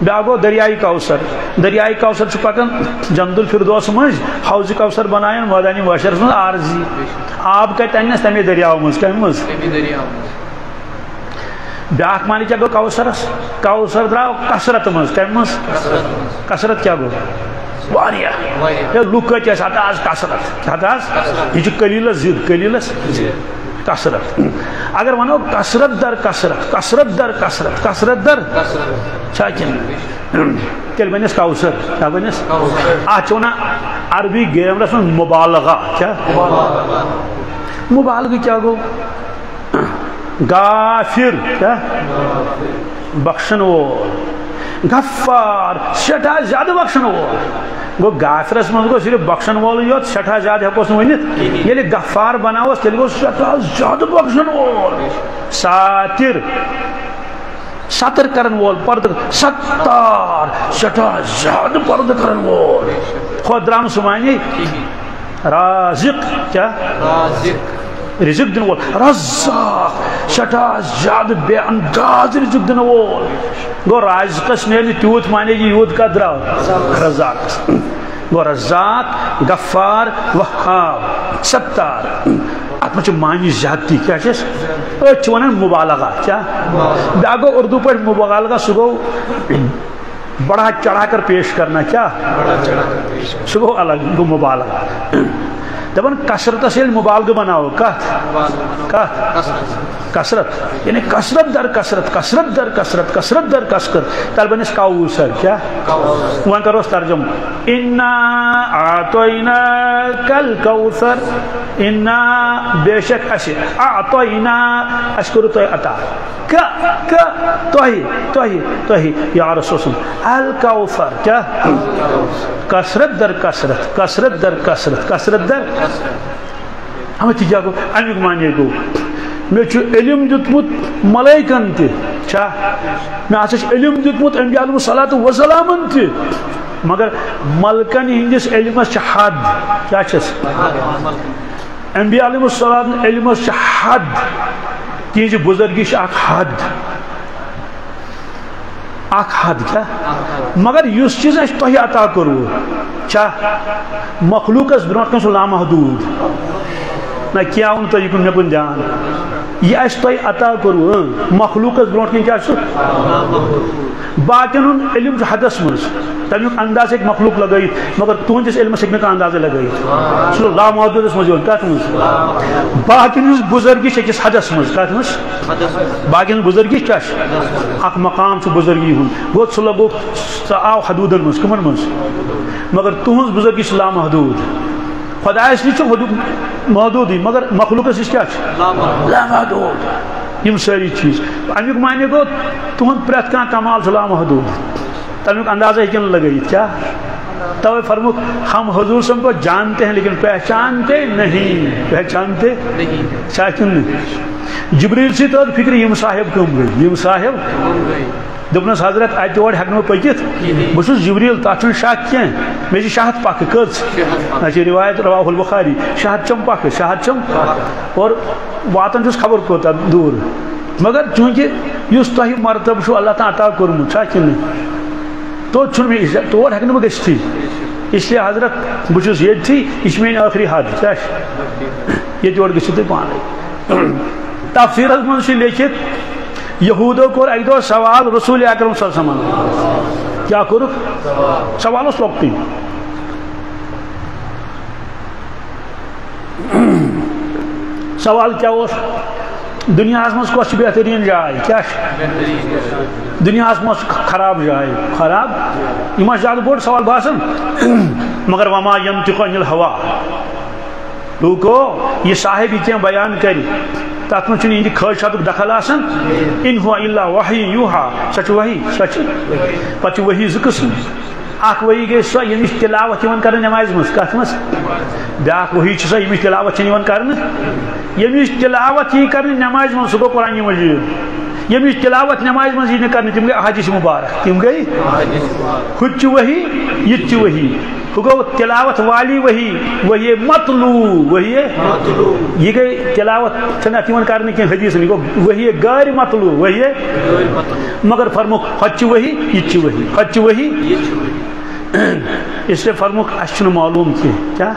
بیا گو دریائی کوثر دریائی کوثر چھ پکن جند الفردوس مج حوض کوثر بنائن مدانی واشر من عارضی آب کتھ انس تمی دریاو مز کمی مز تمی دریاو مز بیاکھ مانی کیا گو کوثرس کوثر دراو کثرت مز کم مز کثرت کیا گو واریا یہ لوک کت اس ہتا از کثرت ہتا از یہ کلیل زید کلیل کثرت اگر ونو کثرت در کثرت کثرت در کثرت کثرت در چاکن تیل بنس کوثر کیا بنس آج ونا عربی گیمرس من مبالغہ کیا مبالغہ کیا گو غافر کیا بخشن وہ غفار سٹھا زیادہ بخشن وہ گو گافرس من مطلب گو صرف بخشن وول یوت سٹھا زیادہ ہکوس ونت ییٚلہِ یعنی غفار بناوس تیٚلہِ گوٚو سٹھا زیادٕ بخشن وول ساتر. ستر کرن وول پرد ستار. سٹھا زیادہ پرد کرن وول خود درام سمانی رازق، کیا؟ رازق. رزق دن وول. رزاق. سٹھا زیادہ بے انداز رزق دن وول. گو رازقس نیل تیوت مانے جی یوت کا دراو. رزاق. گو رزاق، غفار وحاب ستار. ات مجھے معنی زیادتی کیا چیز؟ اچھ ونن مبالغہ، کیا؟ بیا گو اردو پر مبالغہ سو گو بڑا چڑھا کر پیش کرنا، کیا؟ سو گو الگ، گو مبالغہ. دپان کثرت ییٚلہِ مبالغہ بناو کتھ کتھ کثرت یعنی کثرت در کثرت کثرت در کثرت کثرت در کثرت تل بنس کوثر کیا؟ وۄنۍ کرو ترجم انا اعطینا کل کوثر انا بے شک اسی اعطینا اشکر تو عطا۔ ک ک، توہی توہی توہی، یا رسول اللہ الکوثر، کیا؟ کثرت در کثرت کثرت در کثرت کثرت در ہمیں تجا کو امیک مانے گو میں چھو علم دتمت ملائکن تی چھا میں آسا علم دتمت انبیاء علیہ الصلوۃ مگر ملکن ہندس علم چھ حد کیا چھس انبیاء علیہ الصلوۃ علم چھ حد تیز بزرگی چھ اک حد اک حد کیا؟ مگر اس چیز اس تہ عطا کرو چا؟ مخلوق اس برونٹ کن سو لامحدود۔ نہ کیا ان تو یکن مکن جان؟ یہ اس تہ عطا کرو ہاں؟ مخلوق اس برونٹ کن کیا سو باقین علم چھ حدس مز تمیک انداز ایک مخلوق لگائی، مگر تہندس علم سے کا انداز لگائی۔ سو لامحدود اس مز کت مز باقین بزرگی چھ کس حدس مز کت مز باقین بزرگی کیا اک مقام چھ بزرگی ہن گو سہ لگو سہ آو حدودن مز کمن مز مگر تہذ بزرگی چھ لامحدود خدا اس نش محدود مگر مخلوقس نش کیا لامحدود یم ساری چیز۔ امیک معنی گو تہد پریت کان کمال لامحدود تمیک اندازہ ہیکن لگائیت کیا؟ تو فرموک ہم حضور سم کو جانتے ہیں لیکن پہچانتے نہیں۔ پہچانتے نہیں۔ شاکن نہیں؟ جبریل سی تو فکر یم صاحب کم گئی یم صاحب دپنس حضرت اتہ اور ہیکن پکت بس جبریل تک شک کی مے شہت پک کچھ اچھا روایت رواہ البخاری. شہد چم پک شہد چم اور واتن چھس خبر کوتا دور. مگر چونکہ اس تہ مرتب شو اللہ تعالیٰ عطا کورمت چھا کن تو چھن میں تور ہیکن بہ گژھتھی اس لیے حضرت یتھی یہ میری آخری حد کیا یہ گژھو تھی پانے. تفسیرس من لیکھت یہودو کور ایک دو سوال رسول اکرم صلی اللہ علیہ وسلم کیا کرو؟ سوال اس وقت سوال کیا ہو دنیا مز کس بہترین جائے۔ کیا؟ دنیا مز خراب جائے۔ خراب؟ یہ زیادہ بوڑ سوال باسن۔ مگر وما ینطق عن الهوا لوکو یہ صاحب یہ بیان کری۔ تک من یہ خواہشات دخل آسان ان ہوا الا وحی یوہا، سچ وحی، سچ۔ پتہ وحی ز قسم اخ وحی گئی سو یمش تلاوت یون کرن نماز مز کت مز بیاکھ وحی چھ سو یمش یعنی تلاوت چھ یون کرن۔ یعنی یمش تلاوت یہ کرن نماز مز سو قرآن مجید۔ یعنی یمش تلاوت نماز مز یہ کرن تم گئی حدیث مبارک۔ تم گئی خود چھ وحی یہ چھ وحی۔ گو تلاوت والی وہی وہی مطلو وہی یہ گئی تلاوت چھنا تیون کرنے کی حدیث نہیں گو وہی غیر مطلو وہی مگر فرموک خچ وہی یہ وہی خچ وہی۔ اس لیے فرموک اچھن معلوم کی کیا؟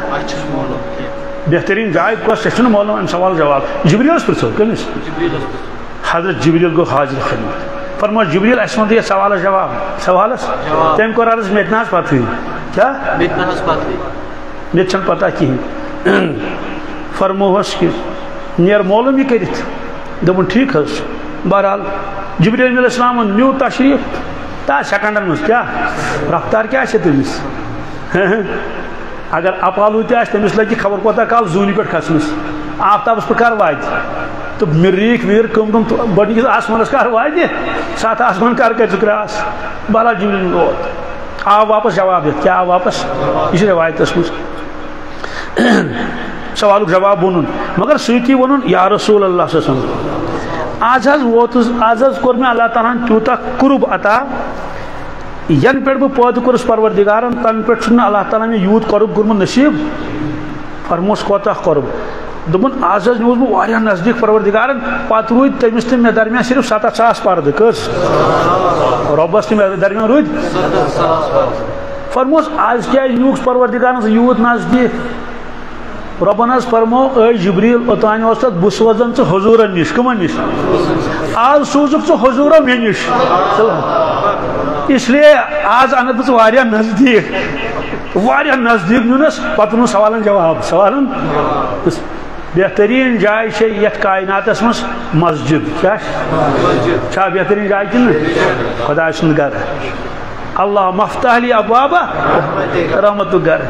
بہترین جائے کو سچن معلوم ان سوال جواب۔ جبریل پر سو کمس حضرت جبریل کو حاضر خدمت۔ فرمو جبریل اس میں سوال جواب سوال تم کو عرض میں اتنا پتہ کیا؟ چھن پتہ کہین فرموہس کہ نیر معلوم یہ کرت دپن ٹھیک حس بہرحال جبریل علیہ السلام نیو تشریف۔ تا سیکنڈن مز کیا؟ رفتار کیا تمس اگر اپالو تہ تمس لگی خبر کوتا کال زونی پہ کھسنس آفتابس پہ کر وات تو مریخ ویر کم کم بڑی آسمانس کر وات سات آسمان کر کر ذکر آس۔ بالا جبریل ووت آو واپس جواب کیا آو واپس؟ یہ روایت مز سوال جواب ون مگر ستی ون یا رسول اللہ صلی وسلم۔ آج حض ووت آج حض کور میں اللہ تعالیٰ تیوتا قرب عطا۔ ین پہ بہ پود کورس پروردگارن، تن پہ اللہ تعالیٰ میں یوت قرب کورمت نصیب۔ فرموس کوتا قرب۔ دپن آز حض نیوس بہ نزدیک پروردگارن پتہ رود تمس تو مے درمیان صرف ستھ ساس پردہ کس۔ رۄبس تو مے درمیان رود فرموس آز کیا نیوکس پروردگارن یوت نزدیک؟ ربن حض فرمو، اے جبریل اوتان تک بہ سوزن ژٕ حضورن نش کمن نش آز سوزک ژٕ حضورو مے نش اس لیے آز انت بہ واریاہ نزدیک۔ واریاہ نزدیک نیونس پتہ نو سوالن جواب۔ سوالن؟ بہترین جائے سے یت کائنات مز مسجد، کیا؟ بہترین جائے کن خدا سند گھر اللہ مفتح علی ابوابہ، رحمت گھر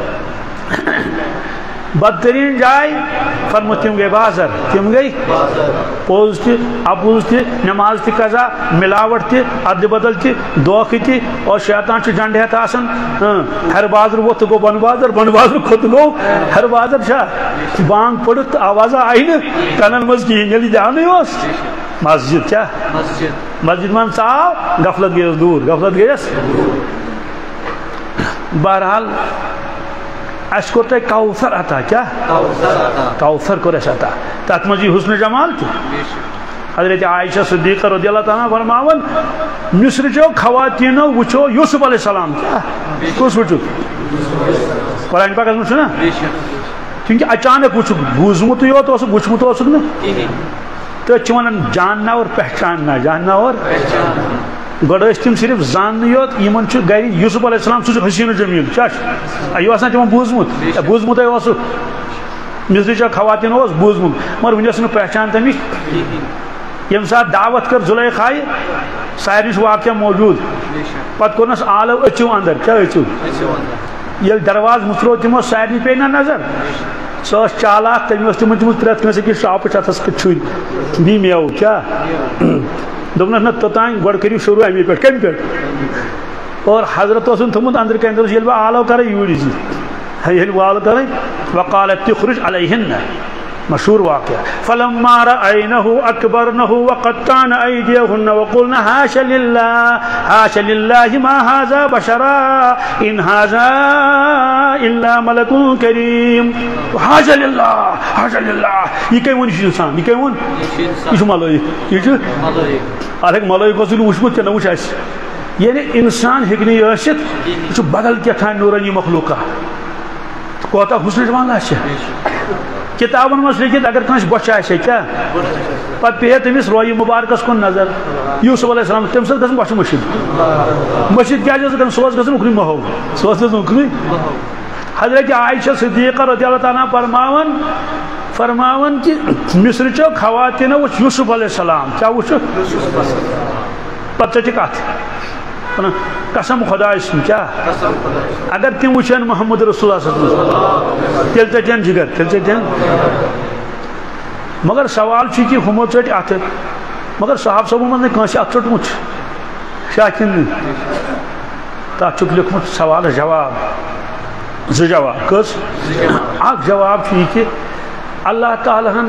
بدترین جائے فرمو تم گئی بازر تم گئی پوز تہ اپوز تہ نماز تہ قضا ملاوٹ تہ اد بدل تہ دھوکھ تہ اور شیطان چھ جنڈ ہتھ آسان ہر بازر ووت گو بن بازر بن بازر کھت گو ہر بازر چھا بانگ پڑت آواز آئی نا کنن مز کہین جانے اس۔ مسجد کیا؟ مسجد۔ من ژاو غفلت گیس دور غفلت گیس بہرحال اس کو تے کوثر عطا کیا کوثر کو رس عطا تات مجی حسن جمال تھی حضرت عائشہ صدیقہ رضی اللہ تعالیٰ فرماون مصر جو خواتینو وچو یوسف علیہ السلام کیا کس وچو قرآن پاک از نا کیونکہ اچانک وچو بوزمت یوت اس وچمت اس نا تو چونن جاننا اور پہچاننا جاننا اور گوڑ تم صرف زان یوت ان گر یوسف علیہ السلام سہ حسین جمیل چھ؟ یہ تم بوزمت بوزمت مصری چا خواتین اس بوزمت، مگر ونس پہچان تمچ۔ یم سات دعوت کر زلیخائے سارے واقعہ موجود۔ پتہ کورنس آلو اچو اندر کیا اچو یل دروازہ مترو تمو سارے پہ نا نظر۔ سہ چالاک تم تم پریت کنس أکس شاپس اتس چھن بی میو کیا دپنس نہ توتان گۄڈٕ کٔرِو شروع امی پٮ۪ٹھ کمہِ پٮ۪ٹھ اور حضرت اوسُن تھوٚمُت أنٛدرٕ کَنہِ دوٚپُس ییٚلہِ بہٕ آلو کَرٕ یوٗرۍ ییٚلہِ جی. ہاں، بہٕ آلو کَرٕنۍ وقالت تخرج علیہن. مشهور واقعہ فلما رأينه أكبرنه وقطعن أيديهن وقلنا حاشا لله حاشا لله ما هذا بشرا إن هذا إلا ملك كريم۔ حاشا لله حاشا لله۔ یہ کہیں ون انسان یہ کہیں ون۔ یہ ملائک یہ الگ ملائک وصول وشمت کیا نوش اس یعنی انسان یہِ چھُ بدل کیٛاہ نورانی مخلوقہ۔ کوتاہ حسن جمال آسہِ کتابن مز لکھت اگر کنس بچ آئے کیا پہ پہ تمس روی مبارکس کن نظر۔ یوسف علیہ السلام، تم سب گھن بچ مشید۔ مشید کیا گھن سوز گھن اکنی مہو۔ سوز گھن اکنی حضرت عائشہ صدیقہ رضی اللہ تعالیٰ فرماون فرماون کہ مصر چو خواتین وچ یوسف علیہ السلام کیا وچ؟ پتہ کت قسم خدا سن کیا؟ اگر تم وچن محمد رسول اللہ صلی اللہ علیہ وسلم۔ تیل ٹین جگر تیل ٹین مگر سوال چھ کہ ہمو ٹٹ ات مگر صاحب صاحب من کانس ات ٹٹمت شاکن تات چھ لکھمت سوال جواب۔ ز کس؟ اک جواب چھ کہ اللہ تعالی ہن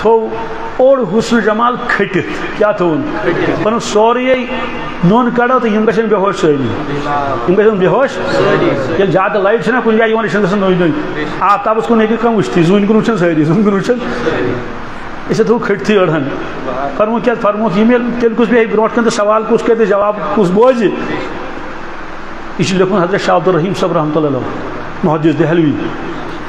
تھو اوڑ حسن جمال کھٹت، کیا تھون پن سوری نون کڑو تو یم گژھن بے ہوش سٲری یم گژھن بے ہوش؟ ییٚلہِ زیادٕ لایٹ چھِنا کُنہِ جایہِ یِوان یہِ چھِنہٕ گژھان نٔے نٔے آفتابس کُن ہیٚکہِ کانٛہہ وٕچھتھٕے زوٗنہِ کُن وٕچھان سٲری زوٗنہِ کُن وٕچھان أسۍ تھوٚو کھٔٹتھٕے أڑہن فرمو کیٛاہ فرموکھ یِم ییٚلہِ تیٚلہِ کُس بیٚہہِ برونٛٹھ کَنہِ تہٕ سوال کُس کَرِ تہٕ جواب کُس بوزِ یہِ چھُ حضرت شاہ عبدالرحیٖم صٲب رحمتہ اللہ محدث دہلوی۔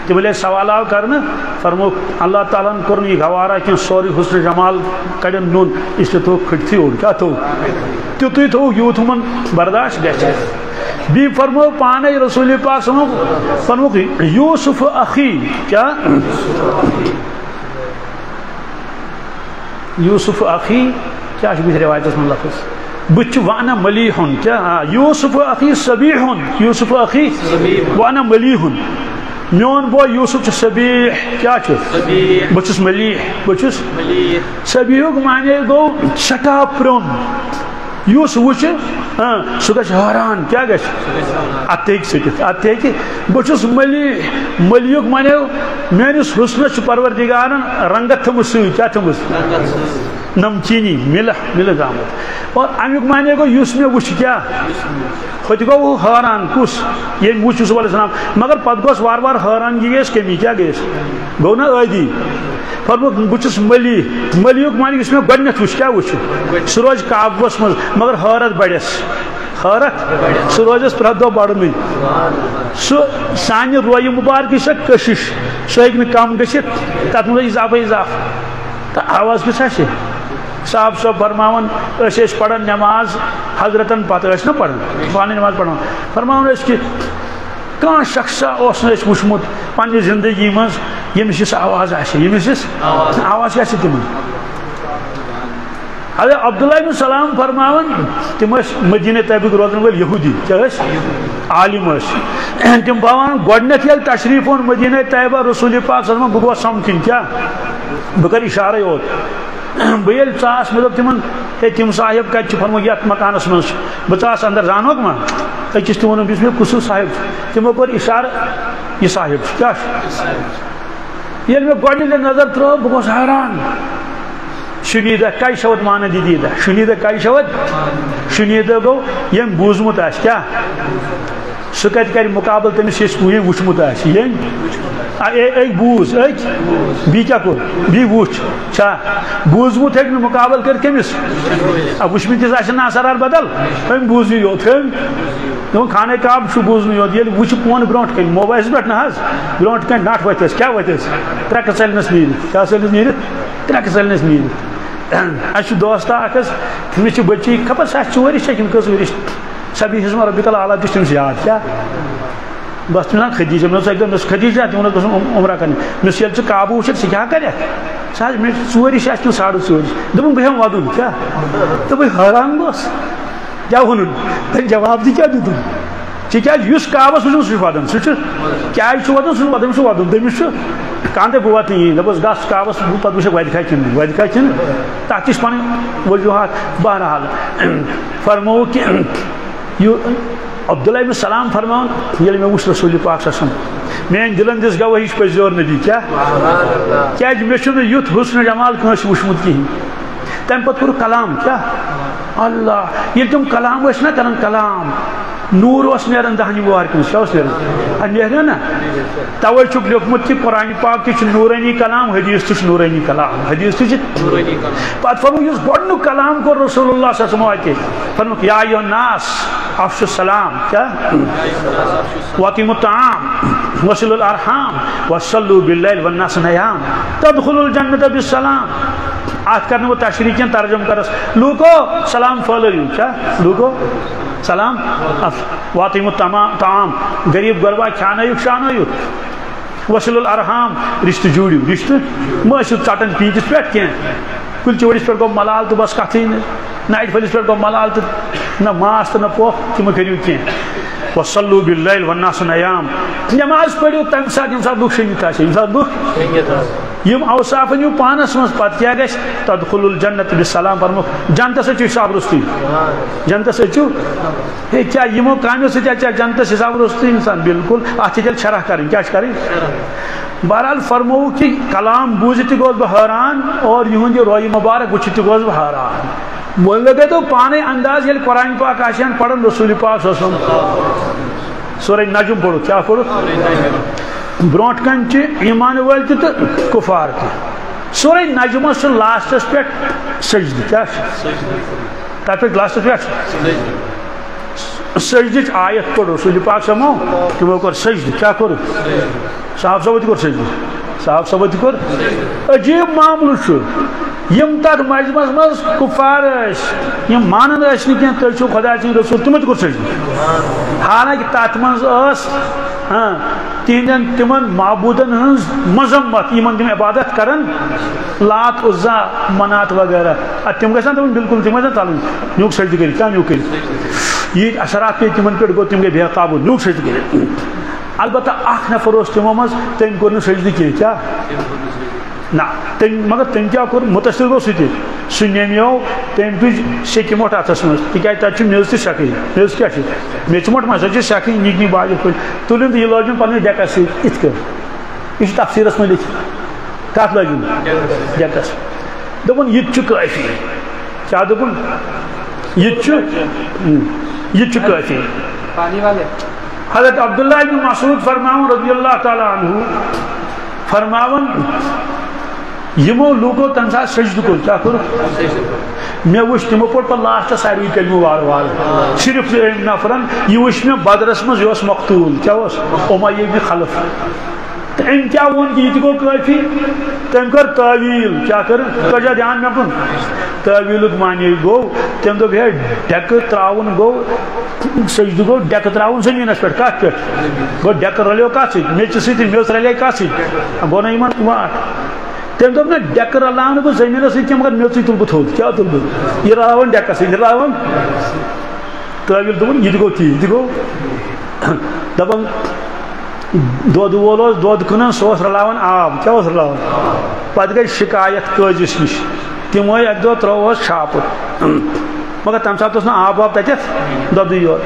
تم ییٚلہِ سوال آو کرنہٕ فرموکھ اللہ تعالیٰ ہن کوٚر نہٕ یہِ گوارا کینٛہہ سورُے حسن جمال کڑٮ۪ن نیُن اِسلیے تھوٚوُکھ کھٔٹتھٕے اوٚڑ کیٛاہ تھوٚوُکھ تیُتُے تھوٚوُکھ یوٗت ہُمن برداشت گژھِ بیٚیہِ فرمو، پانے رسوٗل پاک سموکھ فرموکھ یوٗسف اخی کیٛاہ یوٗسف اخی کیٛاہ چھُ بٕتھِ رِوایتس منٛز لفظ بہٕ وانا ملی ہُن کیٛاہ اخی صبی ہُن یوٗسف اخی وانا ملی میون بو یوسف سبیح کیا بچس ملیح بچس سبیح معنی گو سٹا پرون یس وچ سہ حیران کیا گھر ات سکت ات بہس ملی ملیک منو میانس حسنس پروردگارن رنگت تھمت سی کیا تھمت نمچینی، ملح ملح آمت اور امیک مانے گو یس میں وچ کیا. ہوت گو حیران کس یہ وچ یوسف علیہ السلام. مگر پتہ گوس وار وار حیران گیس کمی کیا گیس گو نا عادی فرمو بچس ملی. ملیک مانی اس میں گڈنت وچ کیا وچ سہ روز کابس مز. مگر حیرت بڑس حیرت؟ سہ روزس پرت دہ بڑن سہ سانہ روی مبارک سہ کشش. سہ ہیٚکہِ کم گژھِتھ تتھ منٛز اضافہ اضافہ. تو آواز کس صاحب صاحب فرماون، اس پڑھن نماز حضرتن پتہ نا پڑھن پانی نماز پڑھان فرماون اس کہ کان شخص اس نے اس وچمت پنہ زندگی مز یمس اس آواز آسہ یمس اس آواز کیا تم حضرت عبداللہ بن سلام فرماون، تم اس مدینہ طیبک روزن ول یہودی کیا عالم اس۔ تم باوان گۄڈنیتھ ییٚلہِ تشریف اون مدینہ طیبہ رسول پاک صلی اللہ علیہ وسلم بہٕ گوس سمکھن کیا؟ بہٕ کر اشارے یوت بہٕ ییٚلہِ ژاس مےٚ ہے تِم صاحب کتہِ فرمو یتھ مکانس منٛز چھِ بہٕ اندر زانوکھ ما؟ أکِس تہِ ووٚنُم یُس مےٚ کُس صاحب۔ چھُ تِمو کوٚر اشارٕ یہِ صاحب۔ چھُ کیاہ چھُ ییٚلہِ نظر ترٲو بہٕ گوس حیران۔ شنیدہ کئی شوت مانا دیدیدہ شنیدہ کئی شوت؟ شنیدہ گو، یم بوزمت آس کیا؟ سہ کت کر مقابل تمس یس یم وچمت آس یم ایک بوز ایک بی کیا کور بی وچ چھا بوزمت ہیک مقابل کر کمس اب وچمت تس اثرار بدل تم بوزنی یوت تم خانہ کعب چھ بوزنی یوت یل وچ پون برونٹ کن موبائل پہ نہ برونٹ کن نٹ وتس کیا وتس ترک سلنس نیل کیا سلنس نیل ترک سلنس نیل اس دوست اکس تمس بچی خبر سا چوری شکن کس ورش سبھی حسم ربی کل اعلیٰ تم یاد کیا؟ بس تم خدیجہ مے ایک دم خدیجہ تم گھن عمرہ کرنے۔ مس یل قابو وچ سہ کیا کر سہ مے ژوری شاش تم ساڑھ ژوری دپن بہ ہم ودن کیا؟ تو بہ حیران گوس کیا ونن تم جواب دی کیا دیتن تکیاز اس کابس وچ سہ ودن سہ کیا ودن سہ ودن سہ ودن تمس کاندے بہ وات نہیں دپس گس کابس بہ پتہ وچھ ودکھا کن ودکھا کن تتھ تہ پن وجوہات۔ بہرحال فرمو کہ عبداللہ ابن سلام فرمان یل میں وچ رسول پاک صلی اللہ علیہ وسلم۔ میں دلن دس گواہی پزور نبی کیا؟ کیا میں چھن یوت حسن جمال کنس وچمت کہین تم پتہ پور کلام کیا؟ اللہ یہ تم کلام ٲسۍ نہ کران کلام۔ نور اس نیران دہنی وار کنس کیا اس نیران نیران نا توے چھک لیکھمت کہ قرآن پاک تہ نورانی کلام حدیث تہ نورانی کلام. حدیث تہ پتہ فرمو یس گۄڈنیُک کلام کوٚر رسول اللہ صلی اللہ علیہ وسلم فرموک یا ایو الناس افش السلام کیا؟ واقیم الطعام وصل الارحام وصلوا باللیل والناس نیام تدخل الجنت بالسلام. آت کرنے وہ تشریح کین ترجم کرس. لوکو سلام پھلو کیا؟ لوکو سلام؟ واقیم الطعام غریب غربا کھانو شانو وصل الارحام. رشتہ جوڑیو، رشتہ. مٲسِو ژٹن پیٖنتِس پٮ۪ٹھ کینٛہہ کُلۍ چوڑِس پٮ۪ٹھ گوٚو ملال تہٕ بس کتھٕے نائٹ پھلس پہ گو ملال تو نہ ماس تو نہ پوک تم کرو کی وصلو باللیل والناس نیام. نماز پڑھو تم سات یم سات لوگ شنگت آسے یم سات لوگ یم اوصاف یو پانس مز پت کیا گژھِ تدخل الجنت بالسلام فرمو. جنت سے حساب رستی؟ جنت سے چو؟ ہے کیا یمو کامیو سے کیا جنت سے حساب رستی انسان؟ بالکل. اتھ چل شرح کریں. کیا کریں؟ بہرحال فرمو کہ کلام بوزت گوس بہ حیران اور یہند یہ روی مبارک وچت گوس بہ حیران بول لگے تو پانے انداز یل قرآن پاک آشان پڑھن رسول پاک صلی اللہ علیہ وسلم. سورہ نجم پڑھو. کیا پڑھو؟ برونٹ کن چھ ایمان ول تہ کفار تہ سورہ نجم سے لاسٹس پہ سجد کیا تر پہ لاسٹس پہ سجد آیت پڑھو رسول پاک سمو تمو کر سجد کیا کرو؟ صاحب صاحب کر سجد صاحب صاحب کر۔ عجیب معاملہ یم تر مجمس مز کفار یم مانن اس نہ کین تل خدا چن رسول تم کر سجد حالانکہ تات مز اس ہاں تہدین تمن معبودن ہز مذمت یمن تم عبادت کرن، لات عزا منات وغیرہ۔ تم گھن تم بالکل تم گھن تلن نیوک سجد کر کیا نیوک کر یہ اثرات پہ تم پہ گو، تم گئی بے قابو نیوک سجد کر البتہ اخ نفر اس تمو مز تم کور سجد کی کیا؟ نا تم مگر تم کیا کور متاثر گو سہ سہ نمیو تم تج سیکہ موٹ اتس مز تک تک میز سیکھے میز کیا میچ موٹ سیکھے نک نک باجہ پہ تلن تو یہ لوجن پن ڈیکس ات کر۔ یہ تفسیرس من لکھ کت لوجن ڈیکس دپن یہ کافی۔ کیا دپن یہ یہ کافی۔ حضرت عبداللہ بن مسعود فرماؤں رضی اللہ تعالی عنہ۔ فرماون یمو لوگو تم سات سجد کور کیا کور مے وش تمو پور پر لاسٹ ساری کلمہ وار وار۔ صرف نفرن، یہ وش مے بدرس مز یوس مقتول، کیا وس امیہ بن خلف۔ ام کیا ون کہ یہ گو کافی؟ تم کر تعویل کیا کر کجا دھیان مے کن تعویل معنی گو، تم دو ہے ڈک تراون گو، سجد گو، ڈک تراون زمینس پہ کت پہ؟ گو ڈک رلیو کت سی میچ سی میس رلے کت سی گو نا یمن واٹ تم دب نا ڈیک رلاو بہ زمین سی مگر میچ تل بہ تھوت کیا تل بہ یہ راون ڈیکس سی راون۔ تعویل دپن یہ گو تی یہ گو دپان دود وول دود کٕنان سُہ اوس آب۔ کیٛاہ اوس رلاوان پتہٕ گٔے شکایت قٲضِس نِش۔ تِمو اکہِ دۄہ ترٛووہس چھاپہٕ مگر تمہِ ساتہٕ اوس نہٕ آب واب تتٮ۪تھ دۄدٕے یوت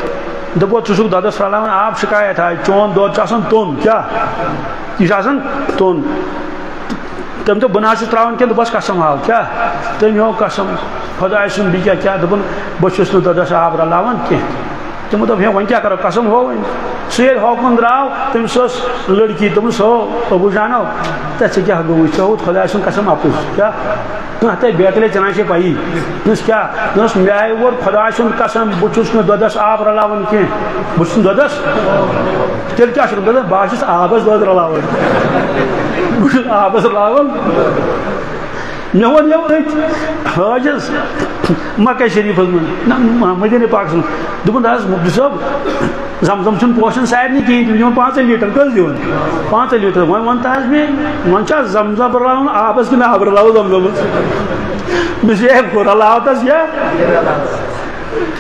دوٚپُکھ ژٕ چھُکھ دۄدس آب شکایت آے چون دۄد چھُ آسان توٚن کیٛاہ یہِ چھُ آسان توٚن۔ تم دوٚپ بہٕ نہ حظ چھُس ترٛاوان قسم حال، کیا؟ تم ہو قسم خدا سن بیٚیہِ کیا کیا؟ دوٚپُن بہٕ چھُس نہٕ آب رلاوان تمو دپ ہے ون کیا کرو؟ قسم ہو سی ہوکن دراو تم سس لڑکی، تم سو ابو جانو۔ تس کیا گو چو خدا سن قسم اپوز کیا؟ تو ہتے بیٹلے چنان سے پائی نس کیا؟ نس میای ور خدا سن قسم۔ بچس نہ ددس آب رلاون کی بچس ددس تیل کیا شروع ددس باشس آبس دد رلاون۔ بچس آبس رلاون۔ مے ون یو ات حاجز مکہ شریف من مدینہ پاک سن دپن حظ مفتی صاحب، زمزم چھن پوشن سارنی کہین تم دِوان پانٛژن لیٖٹر کٔژ دِوان پانٛژن لیٖٹر وۄنۍ وَن تہٕ حظ مےٚ وۄنۍ چھا زمزم رلاوُن آبس کِنہٕ آب رلاوو زمزمس مےٚ چھُ ہے رلاو تس یہ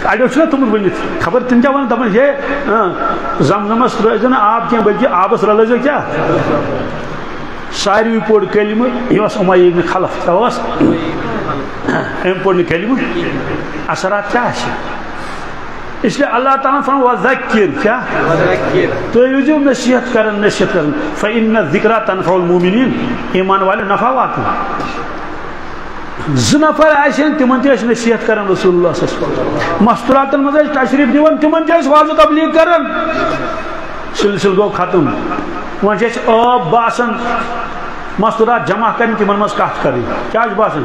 ہاں، اڑیو چھُنہ تُمُر ؤنِتھ خبر تِم کیٛاہ وَنان دَپان ہے زمزمس ترٲیزیو نہٕ آب کینٛہہ بٔلکہِ آبس رلٲیزیو کیٛاہ ساروی پوڑ کلمہ، یہ امی ابن خلف کیا ام پوڑ کلمہ اثرات کیا ہے اس لیے اللہ تعالیٰ فرما وذکر کیا تو یہ جو نصیحت کرن نصیحت کرن فإن الذکرہ تنفع المومنین ایمان والے نفع واقع ز نفر آسن تمن تہ نصیحت کرن رسول اللہ صلی اللہ علیہ وسلم مستوراتن مز تشریف دیون تمن تہ واضح تبلیغ کرن سلسل گو ختم وہاں جیسے آب باسن مستورات جمع کریں تمن مز کت کر کیا باسان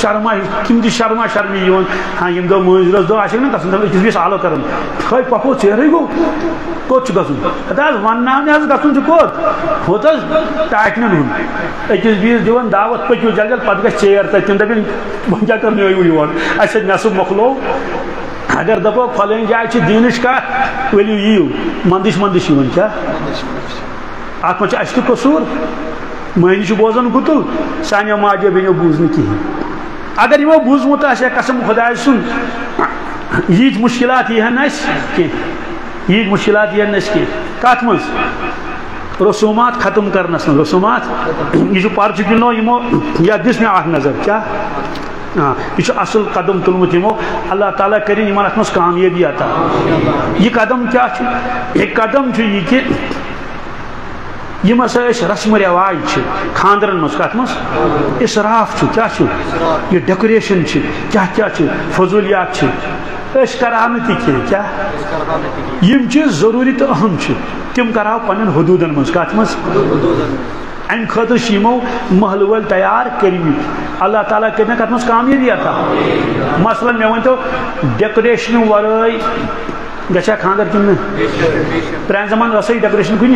شرما تم تہ شرما، شرمی یون۔ ہاں یم دہ مٲنزرس دہ آسن نا گھن تم أکِس بیٚیِس آلو کران کھے پپو ژیرے گو؟ کوٚت چھُ گژھُن ہتا حظ ونناونہِ حظ گژھُن چھُ کوٚت ہوت حظ ٹاٹنن ہُنٛد أکِس بیٚیِس دِوان دعوت پٔکِو جل جل پتہٕ گژھِ ژیر تتہِ تِم دپن وۄنۍ کیٛاہ کرنٲیِو یور اَسہِ نٮ۪صٕب مۄکلو اگر دپو پھلٲنۍ جایہِ چھِ دیٖنٕچ کتھ ؤلِو یِیِو۔ مندِش مندِش یِوان کیٛاہ ات منٛز اَسہِ تہِ قصوٗر مہنی بوزان گتل سانو ماجو بینو بوزن کہین اگر یمو بوزمت آسیا قسم خدا سن یت مشکلات یہ کی مشکلات یہ کی کت مز رسومات ختم کرنس من رسومات؟ یہ پرچہ گنو یمو یا دس میں اخ نظر، کیا؟ یہ اصل قدم تلمت یمو اللہ تعالیٰ کریں یمن ات کامیابی عطا یہ قدم کیا یہ قدم یہ کہ یم ہسا رسم و رواج خاندرن مز کت مز اسراف کیا یہ ڈیکوریشن کیا کیا فضولیات کرا تہ کیا؟ یم چیز ضروری تو اہم تم کرو پن حدودن مز کت مز ام خاطر یمو محل ول تیار کرمت اللہ تعالیٰ کرنا کت مز کامیابی عطا مثلا مے ون تو ڈیکوریشن ورائے گھا خاندر کن پران زمان رسائی ڈیکوریشن کن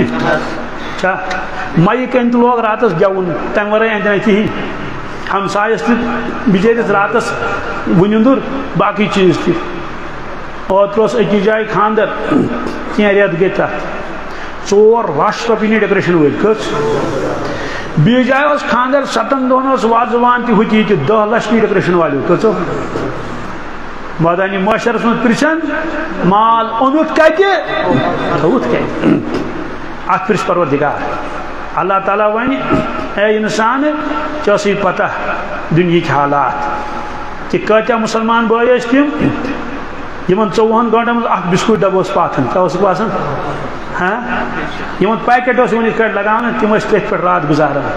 چھا مائک ان لوگ راتس گیون تم ورائے اندر کہین ہمسایس تہ بچرس راتس ونندر باقی چیز تہ اوتر اکی جائے خاندر کی ریت گئی تر ژور لچھ رۄپیہِ ڈیکوریشن ول کٔژ بیٚیہِ جایہِ اوس خاندر ستن دۄہن اوس وازوان تہِ ہُتہِ ییٚتہِ دہ لچھ نی ڈیکوریشن والیو کٔژو مٲدانہِ معاشرس منٛز پرژھان مال اوٚنُتھ کتہِ تھوٚوُتھ کتہِ ات پرس پروردگار۔ اللہ تعالیٰ ون اے انسان ثی پتہ دنیا حالات۔ کہ کتیا مسلمان بھائی تم یمن ژوہن گنٹن من اخ بسکٹ ڈبہ پاتھن۔ کیا باسان ہاں؟ یمن پیکٹ اس ون کٹ لگان تم تھی پہ رات گزاران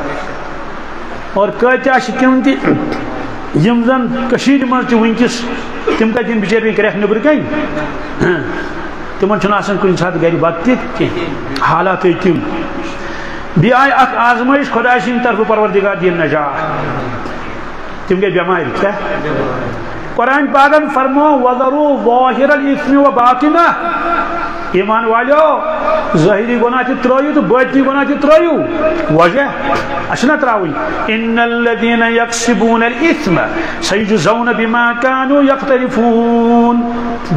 اور کتیا تم تہ یم زن کشیر من ونکس تم کت یم بچار کرک نبر کن تمن آسان کن سات گھر بت تہ حالات تم بی آئی اخ آزمائش خدا سند طرف پروردگار دین نجات۔ تم گئی بیمار کیا قرآن پاکن فرمو وذرو ظاہر الاسم و باطنہ ایمان والو ظاہری گناہ تی ترویو تو باطنی گناہ تی ترویو وجہ اشنا تراوی ان الذين يكسبون الاثم سيجزون بما كانوا يقترفون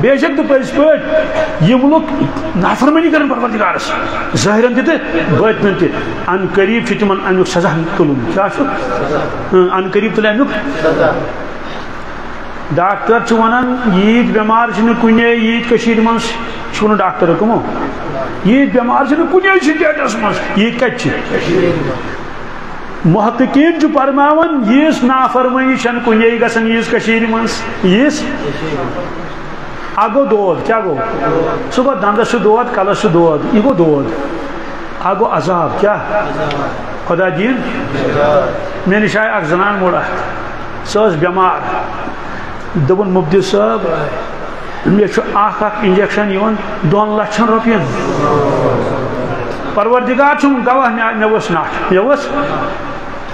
بے شک تو پس پٹ یم لوگ نافرمانی کرن پروردگارس ظاہرن تے باطنن تے ان قریب چھ تمن ان سزا تلن کیا ڈاکٹر ونان یت بیمار کن یت من ڈاکٹر کمو یت بیمار کن سٹیٹس من یہ کت محققین پرماون یس نافرمانی چھ کن گھن یس من یس ا گو دود کیا گو صبح دندس دود کلس دود یہ گو دود ا گو عذاب کیا خدا دین مے نش آئے اخ زنان موڑ سہ بیمار دپن مفتی صاحب مے اخ اخ انجیکشن دون لچھن روپین پروردگار چھم گواہ مے وس نٹ مے وس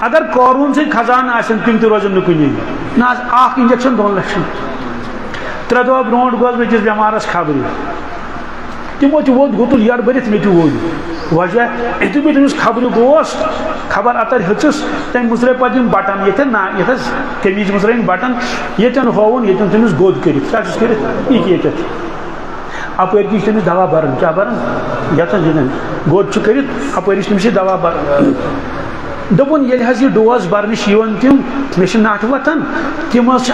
اگر قورون سے خزان آسن تم تہ روزن نکنی. نا اخ انجیکشن دون لچھن. ترے دہ برونٹ گوس بکس بیمارس خبر تمو تہ ووت گتل یڑ برتھ مے تہ ووت وجہ یتھ بہ تمس خبر گوس، خبر اتر ہچس تم مسرے پتہ بٹن یتھ نا یتھ کمیز مسرے بٹن یتن ہوون یتن تمس گود کرت کیا چھ کرت یہ یتھ اپر کی تمس دوا برن، کیا برن؟ یتن جنن، گود چھ کرت اپر تمس دوا برن۔ دپن یل حظ یہ ڈوز برنش یون تم مے نٹ وتان تم حظ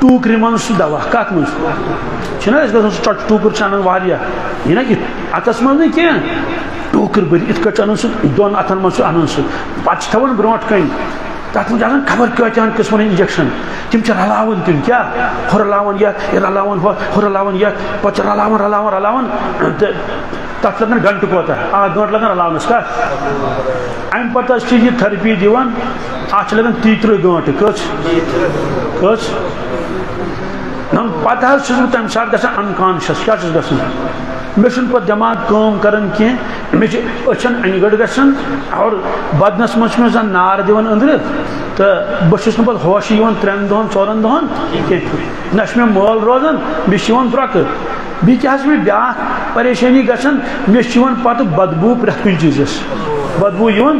ٹوکر من سہ دوا کت من چھنا گھن سہ انان واریاہ یہ نا اتس من نہیں کی ٹوکر بر ات کٹ انان سہ دون اتن من سہ انان سہ پتہ تھوان برونٹ کن تک من آسان خبر کتان قسمن انجیکشن؟ تم رلاون تم کیا؟ ہو رلاون یہ رلاون ہو رلاون یہ پتہ رلاون رلاون رلاون۔ تک لگان گنٹہ کوتا آ گنٹ لگان رلاونس کا۔ ام پتہ یہ تھرپی دیوان۔ ات لگان تی ترہ گنٹ کچھ؟ کچھ؟ نم پتہ حس تمہ سات گژھان انکانشس، کیا گژھان مے پہ دماغ کام کران کی مے اچھن ان گڑ گژھان اور بدنس مجھ میں زن نار دیوان اندر تو بہس نا پہ ہوش ترین دہن ژورن دہن نہ مے مول روزان بیس ترک بیٚیہِ کیٛاہ چھِ مےٚ بیٛاکھ پریشٲنی گژھان مےٚ چھِ یِوان پَتہٕ بدبوٗ پرٛٮ۪تھ کُنہِ چیٖزَس بدبوٗ یِوان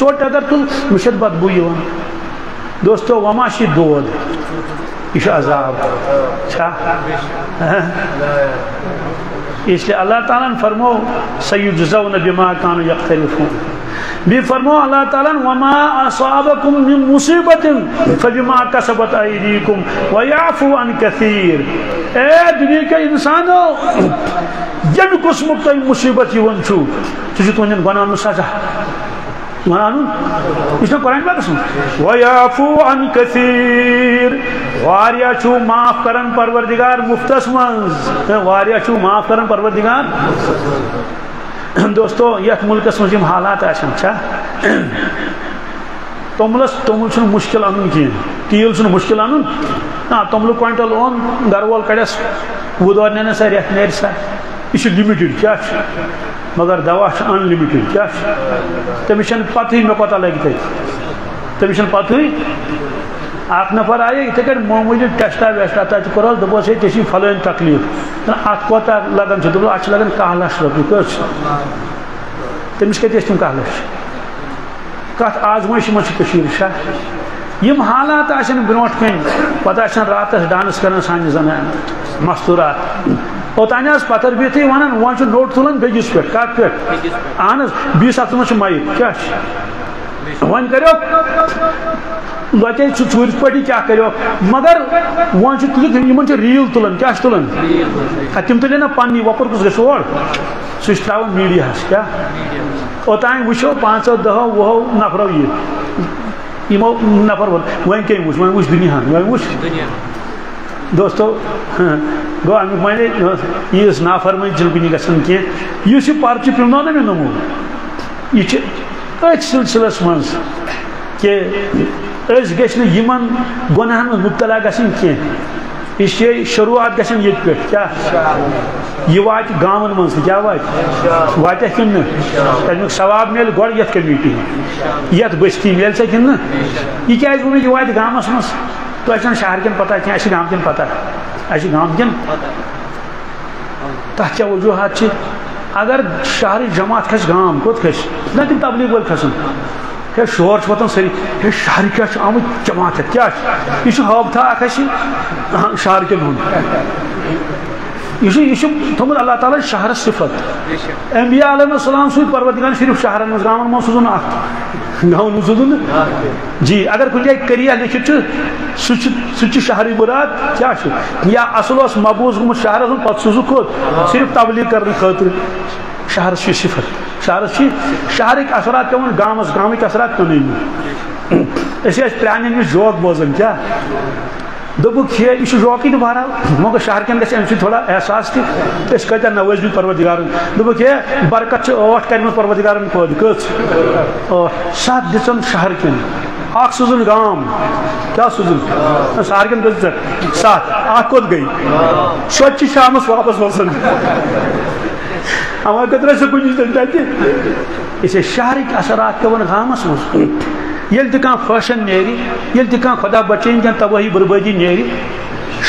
ژوٚٹ اگر تُل مےٚ چھِ اَتھ بدبوٗ یِوان دوستو، وما چھِ دود یہ چھُ عذاب چھا ہاں۔ اس لیے اللہ تعالیٰ نے فرمو سید زون بما کانو یختلفون بھی فرمو اللہ تعالیٰ وما اصابکم من مصیبت فبما کسبت ایدیکم ویعفو عن کثیر اے دنیا کے انسانو جب قسمک تای مصیبت یون چھو تجھے تو تونین گناہ سزا۔ ونان یہ قرآن پاک سن ویعفو عن کثیر واریا چھو معاف کرن پروردگار مفتس منز واریا چھو معاف کرن پروردگار. دوستو یت ملکس مز حالات آسان چھا توملس، تومل چھ مشکل ان کی؟ تیل چھ مشکل ان نا تومل کوئنٹل اون گھر وول کڑس. ودور ننے سا، ریت نیر سا. یہ لمیٹڈ کیا مگر دوا ان لمیٹڈ کیا تمس پتہ مے پتہ لگی تمس پتہ اک نفر آئے اتھے کٹ معمولی ٹیسٹا ویسٹا تک کورس دپس ہے ٹھیک فلٲنۍ تکلیف ات کوتاہ لگان دپ ات لگان کاہ لچھ رۄپیہِ کٔژ تٔمِس کتہِ ٲسۍ تِم کاہ لچھ کتھ آزمٲیش منٛز چھِ کٔشیٖر چھا یِم حالات آسن برونٛٹھ کَنۍ پتہٕ آسن راتس ڈانس کران سانہِ زنان مستوٗرات. اوتانہِ حظ پتھر بِہتھٕے ونان چھُ نوٹ تُلان پٮ۪ٹھ اہن حظ بیٚیِس ہفتس منٛز چھُ مایِک کیٛاہ چھُ وۄنۍ کٔرِو لوتے ژور پٹی کیا کرو مگر ون ان ریل تلان کیا تلان تم تلے نا پنی وپر کس گھس اور سہ ترا میڈیا کیا اوتان وچو پانچو دہو وہو نفرو یہ یمو نفر one come which one which دنیا ون وچ دوستو، گو امیک مانے، یہ نافرمانی چھ کن گھن کی اس پرچہ پیونو نا مے نمو۔ یہ ات سلسلس من کہ اس گھن یمن گناہن من مبتلا گھن کی یہ شروعات گھن یہ پہ۔ کیا؟ یہ وات گامن من کیا وات وات کن تمیک یعنی ثواب مل گۄڈ یتھ کمیٹی۔ یتھ بستی مل سا کن یہ کیا یہ وات گامس مز تو شہر کن پتہ کی اچھا گام کن پتہ گام کن تک کیا وجوہات اگر شہر جماعت کھس گام کوت کھس نہ تم تبلیغ ول کھسن۔ ہے شور وتان سری ہے شہر کیا آمت جماعت کیا یہ حاب تھا اکھ شہر کن ہند یہ تھومت اللہ تعالیٰ شہر صفت۔ انبیاء علیہ السلام سوت پروردگار صرف شہرن مز گامن مز سوزن اخ گاؤن سوزن جی اگر کن جائے کریا لکھت سہ شہر مراد کیا یا اصل اس مبوز گمت شہر پتہ سوزو کھوت صرف تبلیغ کرنے خاطر۔ شہر صفت۔ شہر شہرک اثرات پیون گامس گامک اثرات پیون اسی پرانین نش جوک بوزن کیا؟ دبک یہ شوقی تو بہرحال مگر شہر کن گھر امہ تھوڑا احساس تہ اس کتیا نوز بھی پروردگار دبک یہ برکت ٲٹھ کرم پروردگار پٲدٕ کٔژ ٲٹھ سَتھ دِژن شہر کن اکھ سوزن گام۔ کیا سوزن؟ شہر کن کٔژ ژےٚ سَتھ اکھ کوٚت گٔے سۄ تہِ شامس واپس وسان اما کتر سے کچھ تتہِ اسے شہرٕکۍ اثرات پیوان گامس منٛز یل تہ فیشن نیری یل تہ خدا بچین کن تباہی بربادی نیری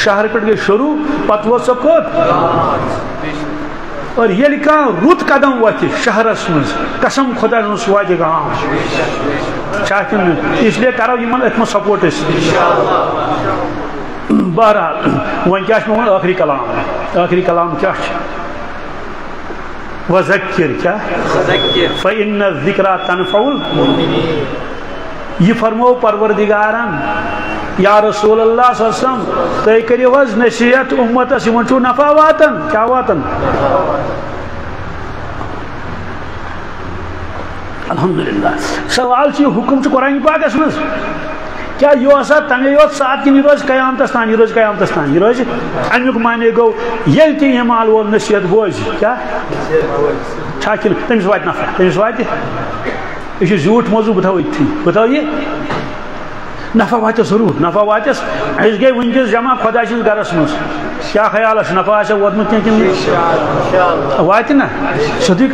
شہر پہ گئی شروع پتہ ووت سو کھوت اور یل رت قدم وت شہرس من قسم خدا سہ وات گام۔ اس لیے کرو ات من سپورٹ بہرحال ون کیا مے آخری کلام؟ آخری کلام کیا وذکر کیا فإن الذکرہ تنفع یہ فرمو پروردگارن یا رسول اللہ صلی اللہ علیہ وسلم تی کریو حض نصیحت امتس یمن چھو نفع واتن، کیا واتن؟ الحمدللہ۔ سوال چھ حکم چھ قرآن پاک اسمس کیا یہ ہسا تمے یوت سات کن یہ روز قیامتس تان یہ روز قیامتس تان یہ روز امیک معنی گو، یل تہ یہ مال وول نصیحت بوز کیا؟ چھا تمس وات نفع تمس وات یہ زیوٹ موضوع بتاؤ اتھی۔ بتاؤ یہ نفع وات ضرور۔ نفع واتس۔ اس گئی ونکس جمع خدا سز گرس مز کیا خیال نفع آ ووتمت کن وات نا سدی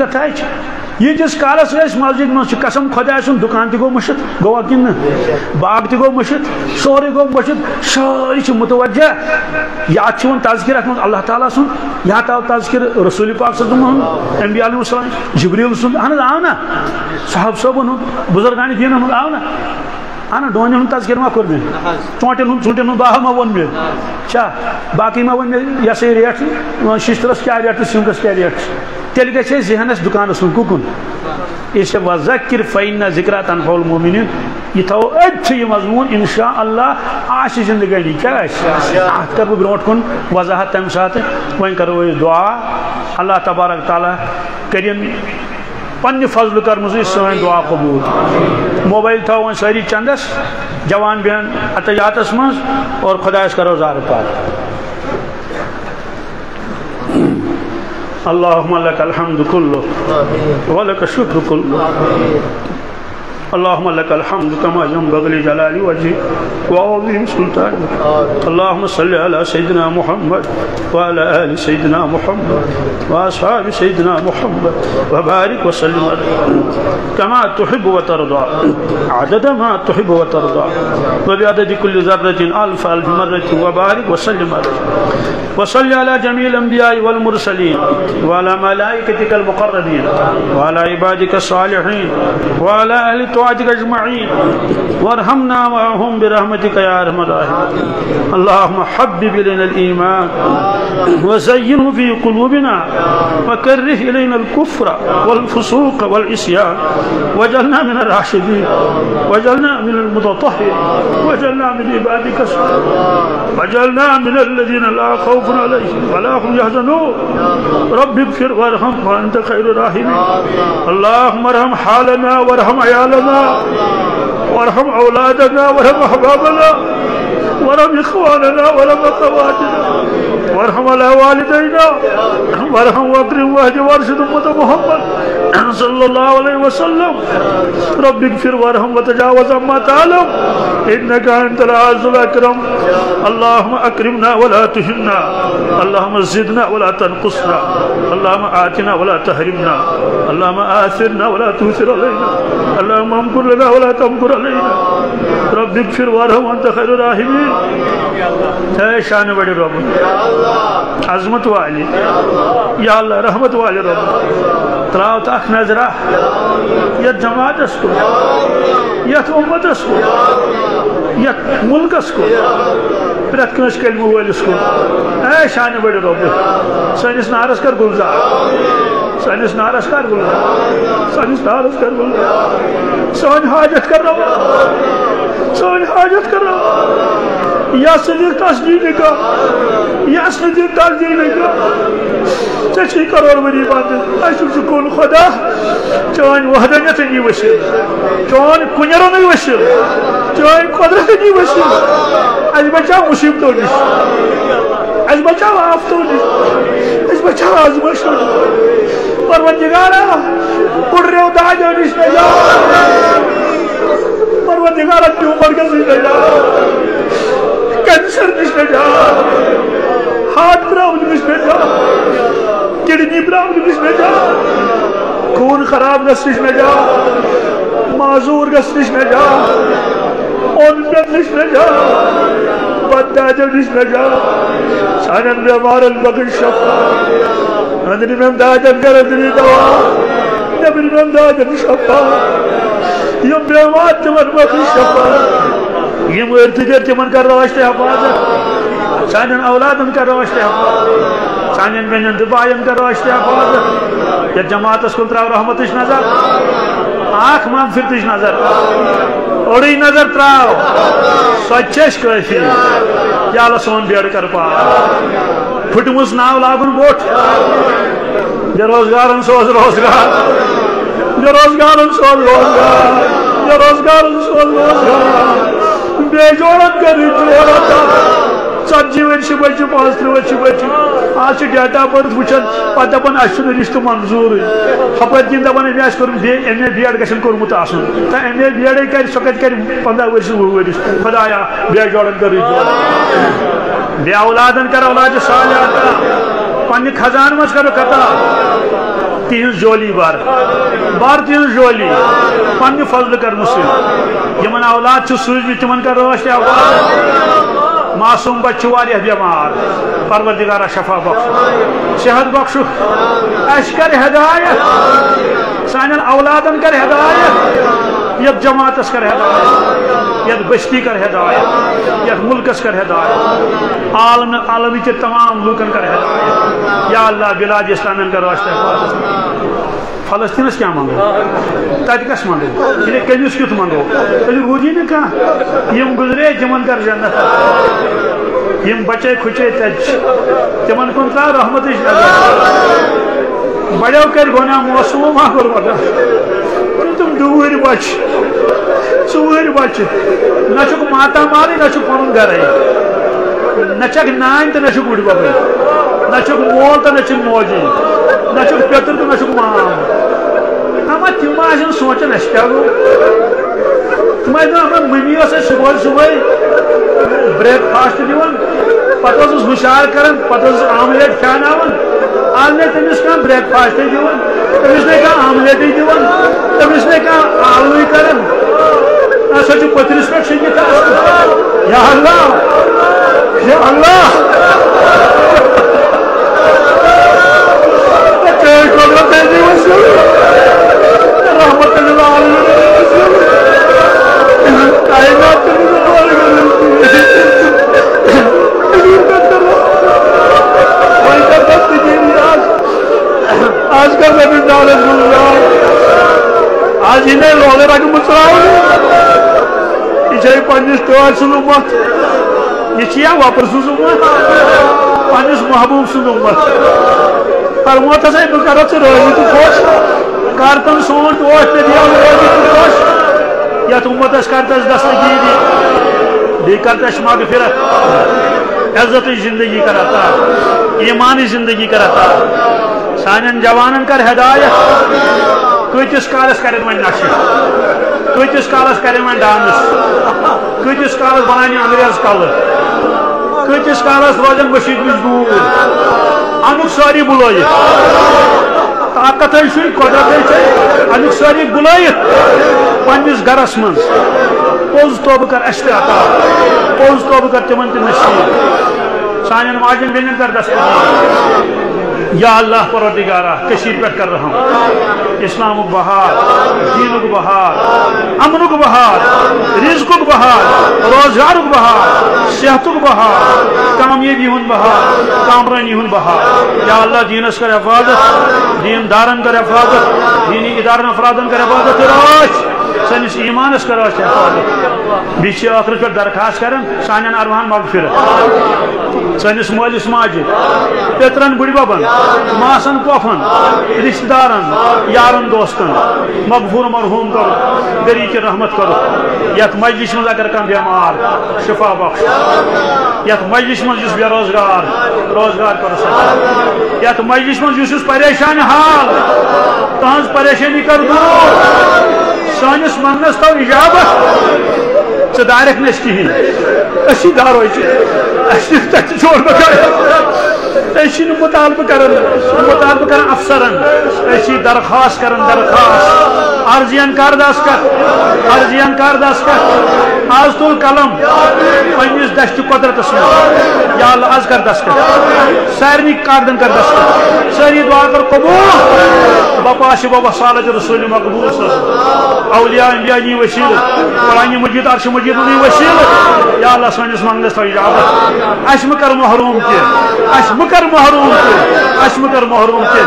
یہ جس کالس اس مسجد مجھ قسم خدا سن دکان تہ گو مشت گوا کن باغ تہ گو مشت سوری گو مشت ساری متوجہ یا ون تذکر ات من اللہ تعالیٰ سن یا آو تذکر رسول پاک صلی اللہ علیہ انبیاء علیہ السلام، جبریل سن اہن آو نا۔ صحاب صوبن بزرگان دین ہند آو نا۔ اہن ڈونن ہند تذکر ما کور میں چونٹن ہند چونٹن ہند باہ ما ون میں چا باقی ما ون میں یہ سے ریٹ ششترس کیا ریٹ سنگس کیا ریٹ تیل گھے ذہنس دکانس کن ککن اس وذکر فین ذکر تنفع المؤمنین یہ تھو اتھ یہ مضمون انشاء اللہ آش زندگی کیا ات کر بروٹ کن وضاحت تم سات وین کرو دعا اللہ تبارک تعالی کرن پنہ فضل کرم سن دعا قبول۔ موبائل تھو وۄنۍ ساری چندس، جوان بہن اتجاتس مز اور خدایس کرو زار پار اللهم لك الحمد كله ولك الشكر كله اللهم لك الحمد كما ينبغي لجلال وجهك وعظيم سلطانك. اللهم صل على سيدنا محمد وعلى آل سيدنا محمد وأصحاب سيدنا محمد وبارك وسلم كما تحب وترضى. عدد ما تحب وترضى. وبعدد كل ذرة ألف ألف مرة وبارك وسلم وصل على جميع الأنبياء والمرسلين وعلى ملائكتك المقربين وعلى عبادك الصالحين وعلى أهل طاعتك أجمعين. وارحمنا معهم برحمتك يا أرحم الراحمين. اللهم حبب إلينا الإيمان وزينه في قلوبنا وكره إلينا الكفر والفسوق والعصيان. وجعلنا من الراشدين. وجعلنا من المتطهرين. وجعلنا من عبادك وجعلنا من الذين لا خوف عليهم ولا هم يحزنون. رب اغفر وارحم وأنت خير الراحمين. اللهم ارحم حالنا وارحم عيالنا. وارحم أولادنا وارحم أحبابنا وارحم إخواننا وارحم أخواتنا. وارحم على والدينا. وارحم واكرم واهد وارشد أمة محمد صلى الله عليه وسلم. رب اغفر وارحم وتجاوز عما تعلم. إنك أنت العز الأكرم. اللهم أكرمنا ولا تهنا. اللهم زدنا ولا تنقصنا. اللهم آتنا ولا تحرمنا. اللهم آثرنا ولا تؤثر علينا. اللهم امكر لنا ولا تمكر علينا. رب اغفر وارحم وأنت خير الراحمين. اے شان بڑے رب. عظمت والی، یا اللہ، رحمت والی رب تراو تاک نظرہ یت جماعت اس کو یت امت اس کو یت ملک اس کو پرت کنس کلمہ ولس کو اے شان بڑے رب، سنس نارس کر گلزار، سنس نارس کر گلزار، سنس نارس کر گلزار۔ سن حاجت کر رہا سن حاجت کر رہا یا صدیق تصدیق کا یا صدیق تصدیق کا چچی کرور وری بند اشو سکون خدا چون وحدانیت نی وشل چون کنیرو نی وشل چون قدرت نی وشل از بچا مصیبتو نش از بچا آفتو نش از بچا آزمشتو نش پروردگارا قرریو داجو نش نجا خراب گس نش نجا معذور گس نش نجا اون پت نش نجا بداجو نش نجا سانن بیمارن بخش شفا اندری میں داجن دوا۔ نبری میں شفا یم بیمار تمن بخش شفا یم ارتگر تمن کر روشت حفاظت سانن اولادن کر روشت حفاظت سانن بینن دبائن کر روشت حفاظت یا جماعت اس کل تراو رحمتش نظر، آنکھ مغفرتش نظر، اوڑی نظر تراو سوچش کافی یا اللہ سون بیڑ کر پا۔ پھٹمس ناو لاگن بوٹ بے روزگارن سوز روزگار بے روزگارن سوز روزگار بے روزگارن سوز روزگار۔ بے جوڑن کری جوڑتا ژتجی ورش بچہ پانچ ترہ ورش بچہ آج ڈیٹ آف برتھ وچان پہ دپان اچھا رشتہ منظور ہپت کن دپان أمۍ آسہِ کوٚرمُت ایم اے بی ایڈ گژھن کوٚرمُت آسُن۔ تہٕ ایم اے بی ایڈے کرِ سۄ کتہِ کرِ پنٛداہ ؤرِش وُہ ؤرِش خدایا، بے جوڑن کر بے اولادن کر، اولاد صالح عطا پننہِ خزان منٛز کرو قطع تہنٛز جولی بار۔ بار تہنٛز جولی۔ پننہِ فضلہٕ کر نصیب اولاد چھُ سوٗزمٕتۍ تِمن کر رٲچھ اولاد۔ معصوم بچہ واریاہ بیمار پروردگارہ شفا بخش۔ صحت بخش۔ اش کر ہدایت۔ سانن اولادن کر ہدایت۔ یت جماعتس کر ہدایت۔ یت بستی کر ہدایت۔ یت ملکس کر ہدایت۔ عالم عالم کے تمام لوکن کر ہدایت۔ یا اللہ بلاد اسلامن کر واسطہ حفاظت۔ فلسطینس کیا منگو تت کس منگو یہ یعنی کمس کت منگو تیل روزی نا کھانا یم گزرے تمن کر جنت۔ یم بچے کھچے تج۔ تمن کن ترا رحمت بڑو کر گونا موسم ما کر بڑا تم دور بچ۔ ژور بچ۔ نہ چھک ماتا ماری، نہ چھک پنن گھر نہ چھک نان تو نہ چھک بڑ بابے۔ نہ چھک مول تو نہ چھک موجی۔ نہ چھک پیتر تو نہ چھک مام تم آن سوچان اس کیا گو تم ممی اس صبح صبح بریک فاسٹ دان پتہ اس ہشار کران پتہ آملیٹ کھاناون آج نے تمس کھانا بریک فاسٹ دان تمس نے کھانا آملیٹ دان تمس نے کھانا آلو کران سا پترس پہ شنگت یا اللہ یا اللہ آج کل میں بھی ڈالے سن رہا آج یہ لوہے رکھ مچرا یہ پنس ٹاٹ سند امت یہ وپر سن امت پنس محبوب سند امت فرمت ہسا بہٕ کرو ژٕ رٲضی تہٕ خۄش کر تم سون ٹوٹھ مےٚ دِیو رٲضی تہٕ خۄش یت امتس کرتس دستگیری بی کرتس مغفرت عزت زندگی کر عطا ایمانی زندگی کر عطا سانن جوانن کر ہدایت. کتس کالس کرن ون نشہ کتس کالس کرن ون ڈانس کتس کالس بنان انگریز کل کتس کالس روزن مشید نش دور انک ساری بلائت طاقت قدرت انک ساری بلائت پنس گرس من پوز توبہ کر اس عطا پوز توبہ کر تمن تہ نصیب۔ سانن ماجن بینن کر دست یا اللہ پروردگارہ، کشیر پہ کر رہا ہوں اسلام بہار دین بہار امن بہار رزق بہار روزگار بہار صحت بہار کامیابی ہن بہار کامرانی ہن بہار۔ یا اللہ دینس کر حفاظت دین دارن کر حفاظت، دینی ادارن افرادن کر حفاظت۔ راش سنس ایمانس کر راش حفاظت بیچ آخرت پر درخواست کرن سانین ارواحان مغفرت۔ Since malls Majid. پیترن بڑی بابن، ماسن پوفن رشتہ دارن یارن دوستن۔ مغفور مرحوم کرو گری کی رحمت کرو۔ یت مجلس من اگر کم بیمار شفا بخش۔ یت مجلس من جس بے روزگار روزگار کرو سکتا یت مجلس من جس پریشان حال تہذ پریشانی کر دور سانس منس تو اجابت ژٕ دارک نہٕ کہین اسی دارو چھ اسی تَتہِ چھوڑ چور بکار اسی مطالبہ کرن مطالبہ کرن افسرن اسی درخواست کرن، درخواست۔ عرضیان کار داس کر عرضیان کار داس کر۔ آز تول کلم، پنیس دشت قدرت اسم یا اللہ آز کر داس کر۔ سارنی کاردن کر داس کر۔ ساری دعا کر قبول۔ بپاش بابا صالح رسول مقبول صلی اولیاء، انبیاء نی وسیل۔ قرآن مجید، عرش مجید نی وسیل۔ یا اللہ سانس منگلس تو اجابت اشم کر محروم کی اشم کر محروم کی اشم کر محروم کی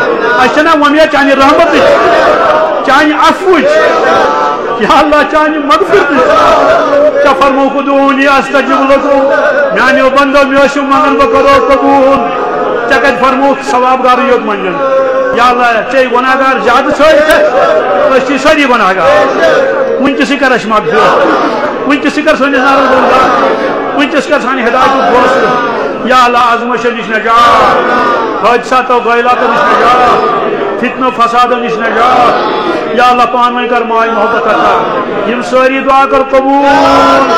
اشنا ومیا چانی رحمت چانی عفوچ یا اللہ چانی مغفرت چا فرمو خدونی استجب لکم، میانیو بندو میوشو منگل بکرو قبول۔ چکت فرمو ثواب گارو یوگ منجن۔ یا اللہ چاہی گناہگار زیادہ چھوڑ تے اسی ساری گناہگار۔ ان ونچسی کر اش مغفرت ونچسی کر سنس نارو گناہ ونچس کر سانی ہدایت بوس یا اللہ آزمائش نش نجات حادثات و غیلات نش نجات فتن و فساد نش نجات۔ یا اللہ پانوی کر مائی محبت عطا۔ یم ساری دعا کر قبول۔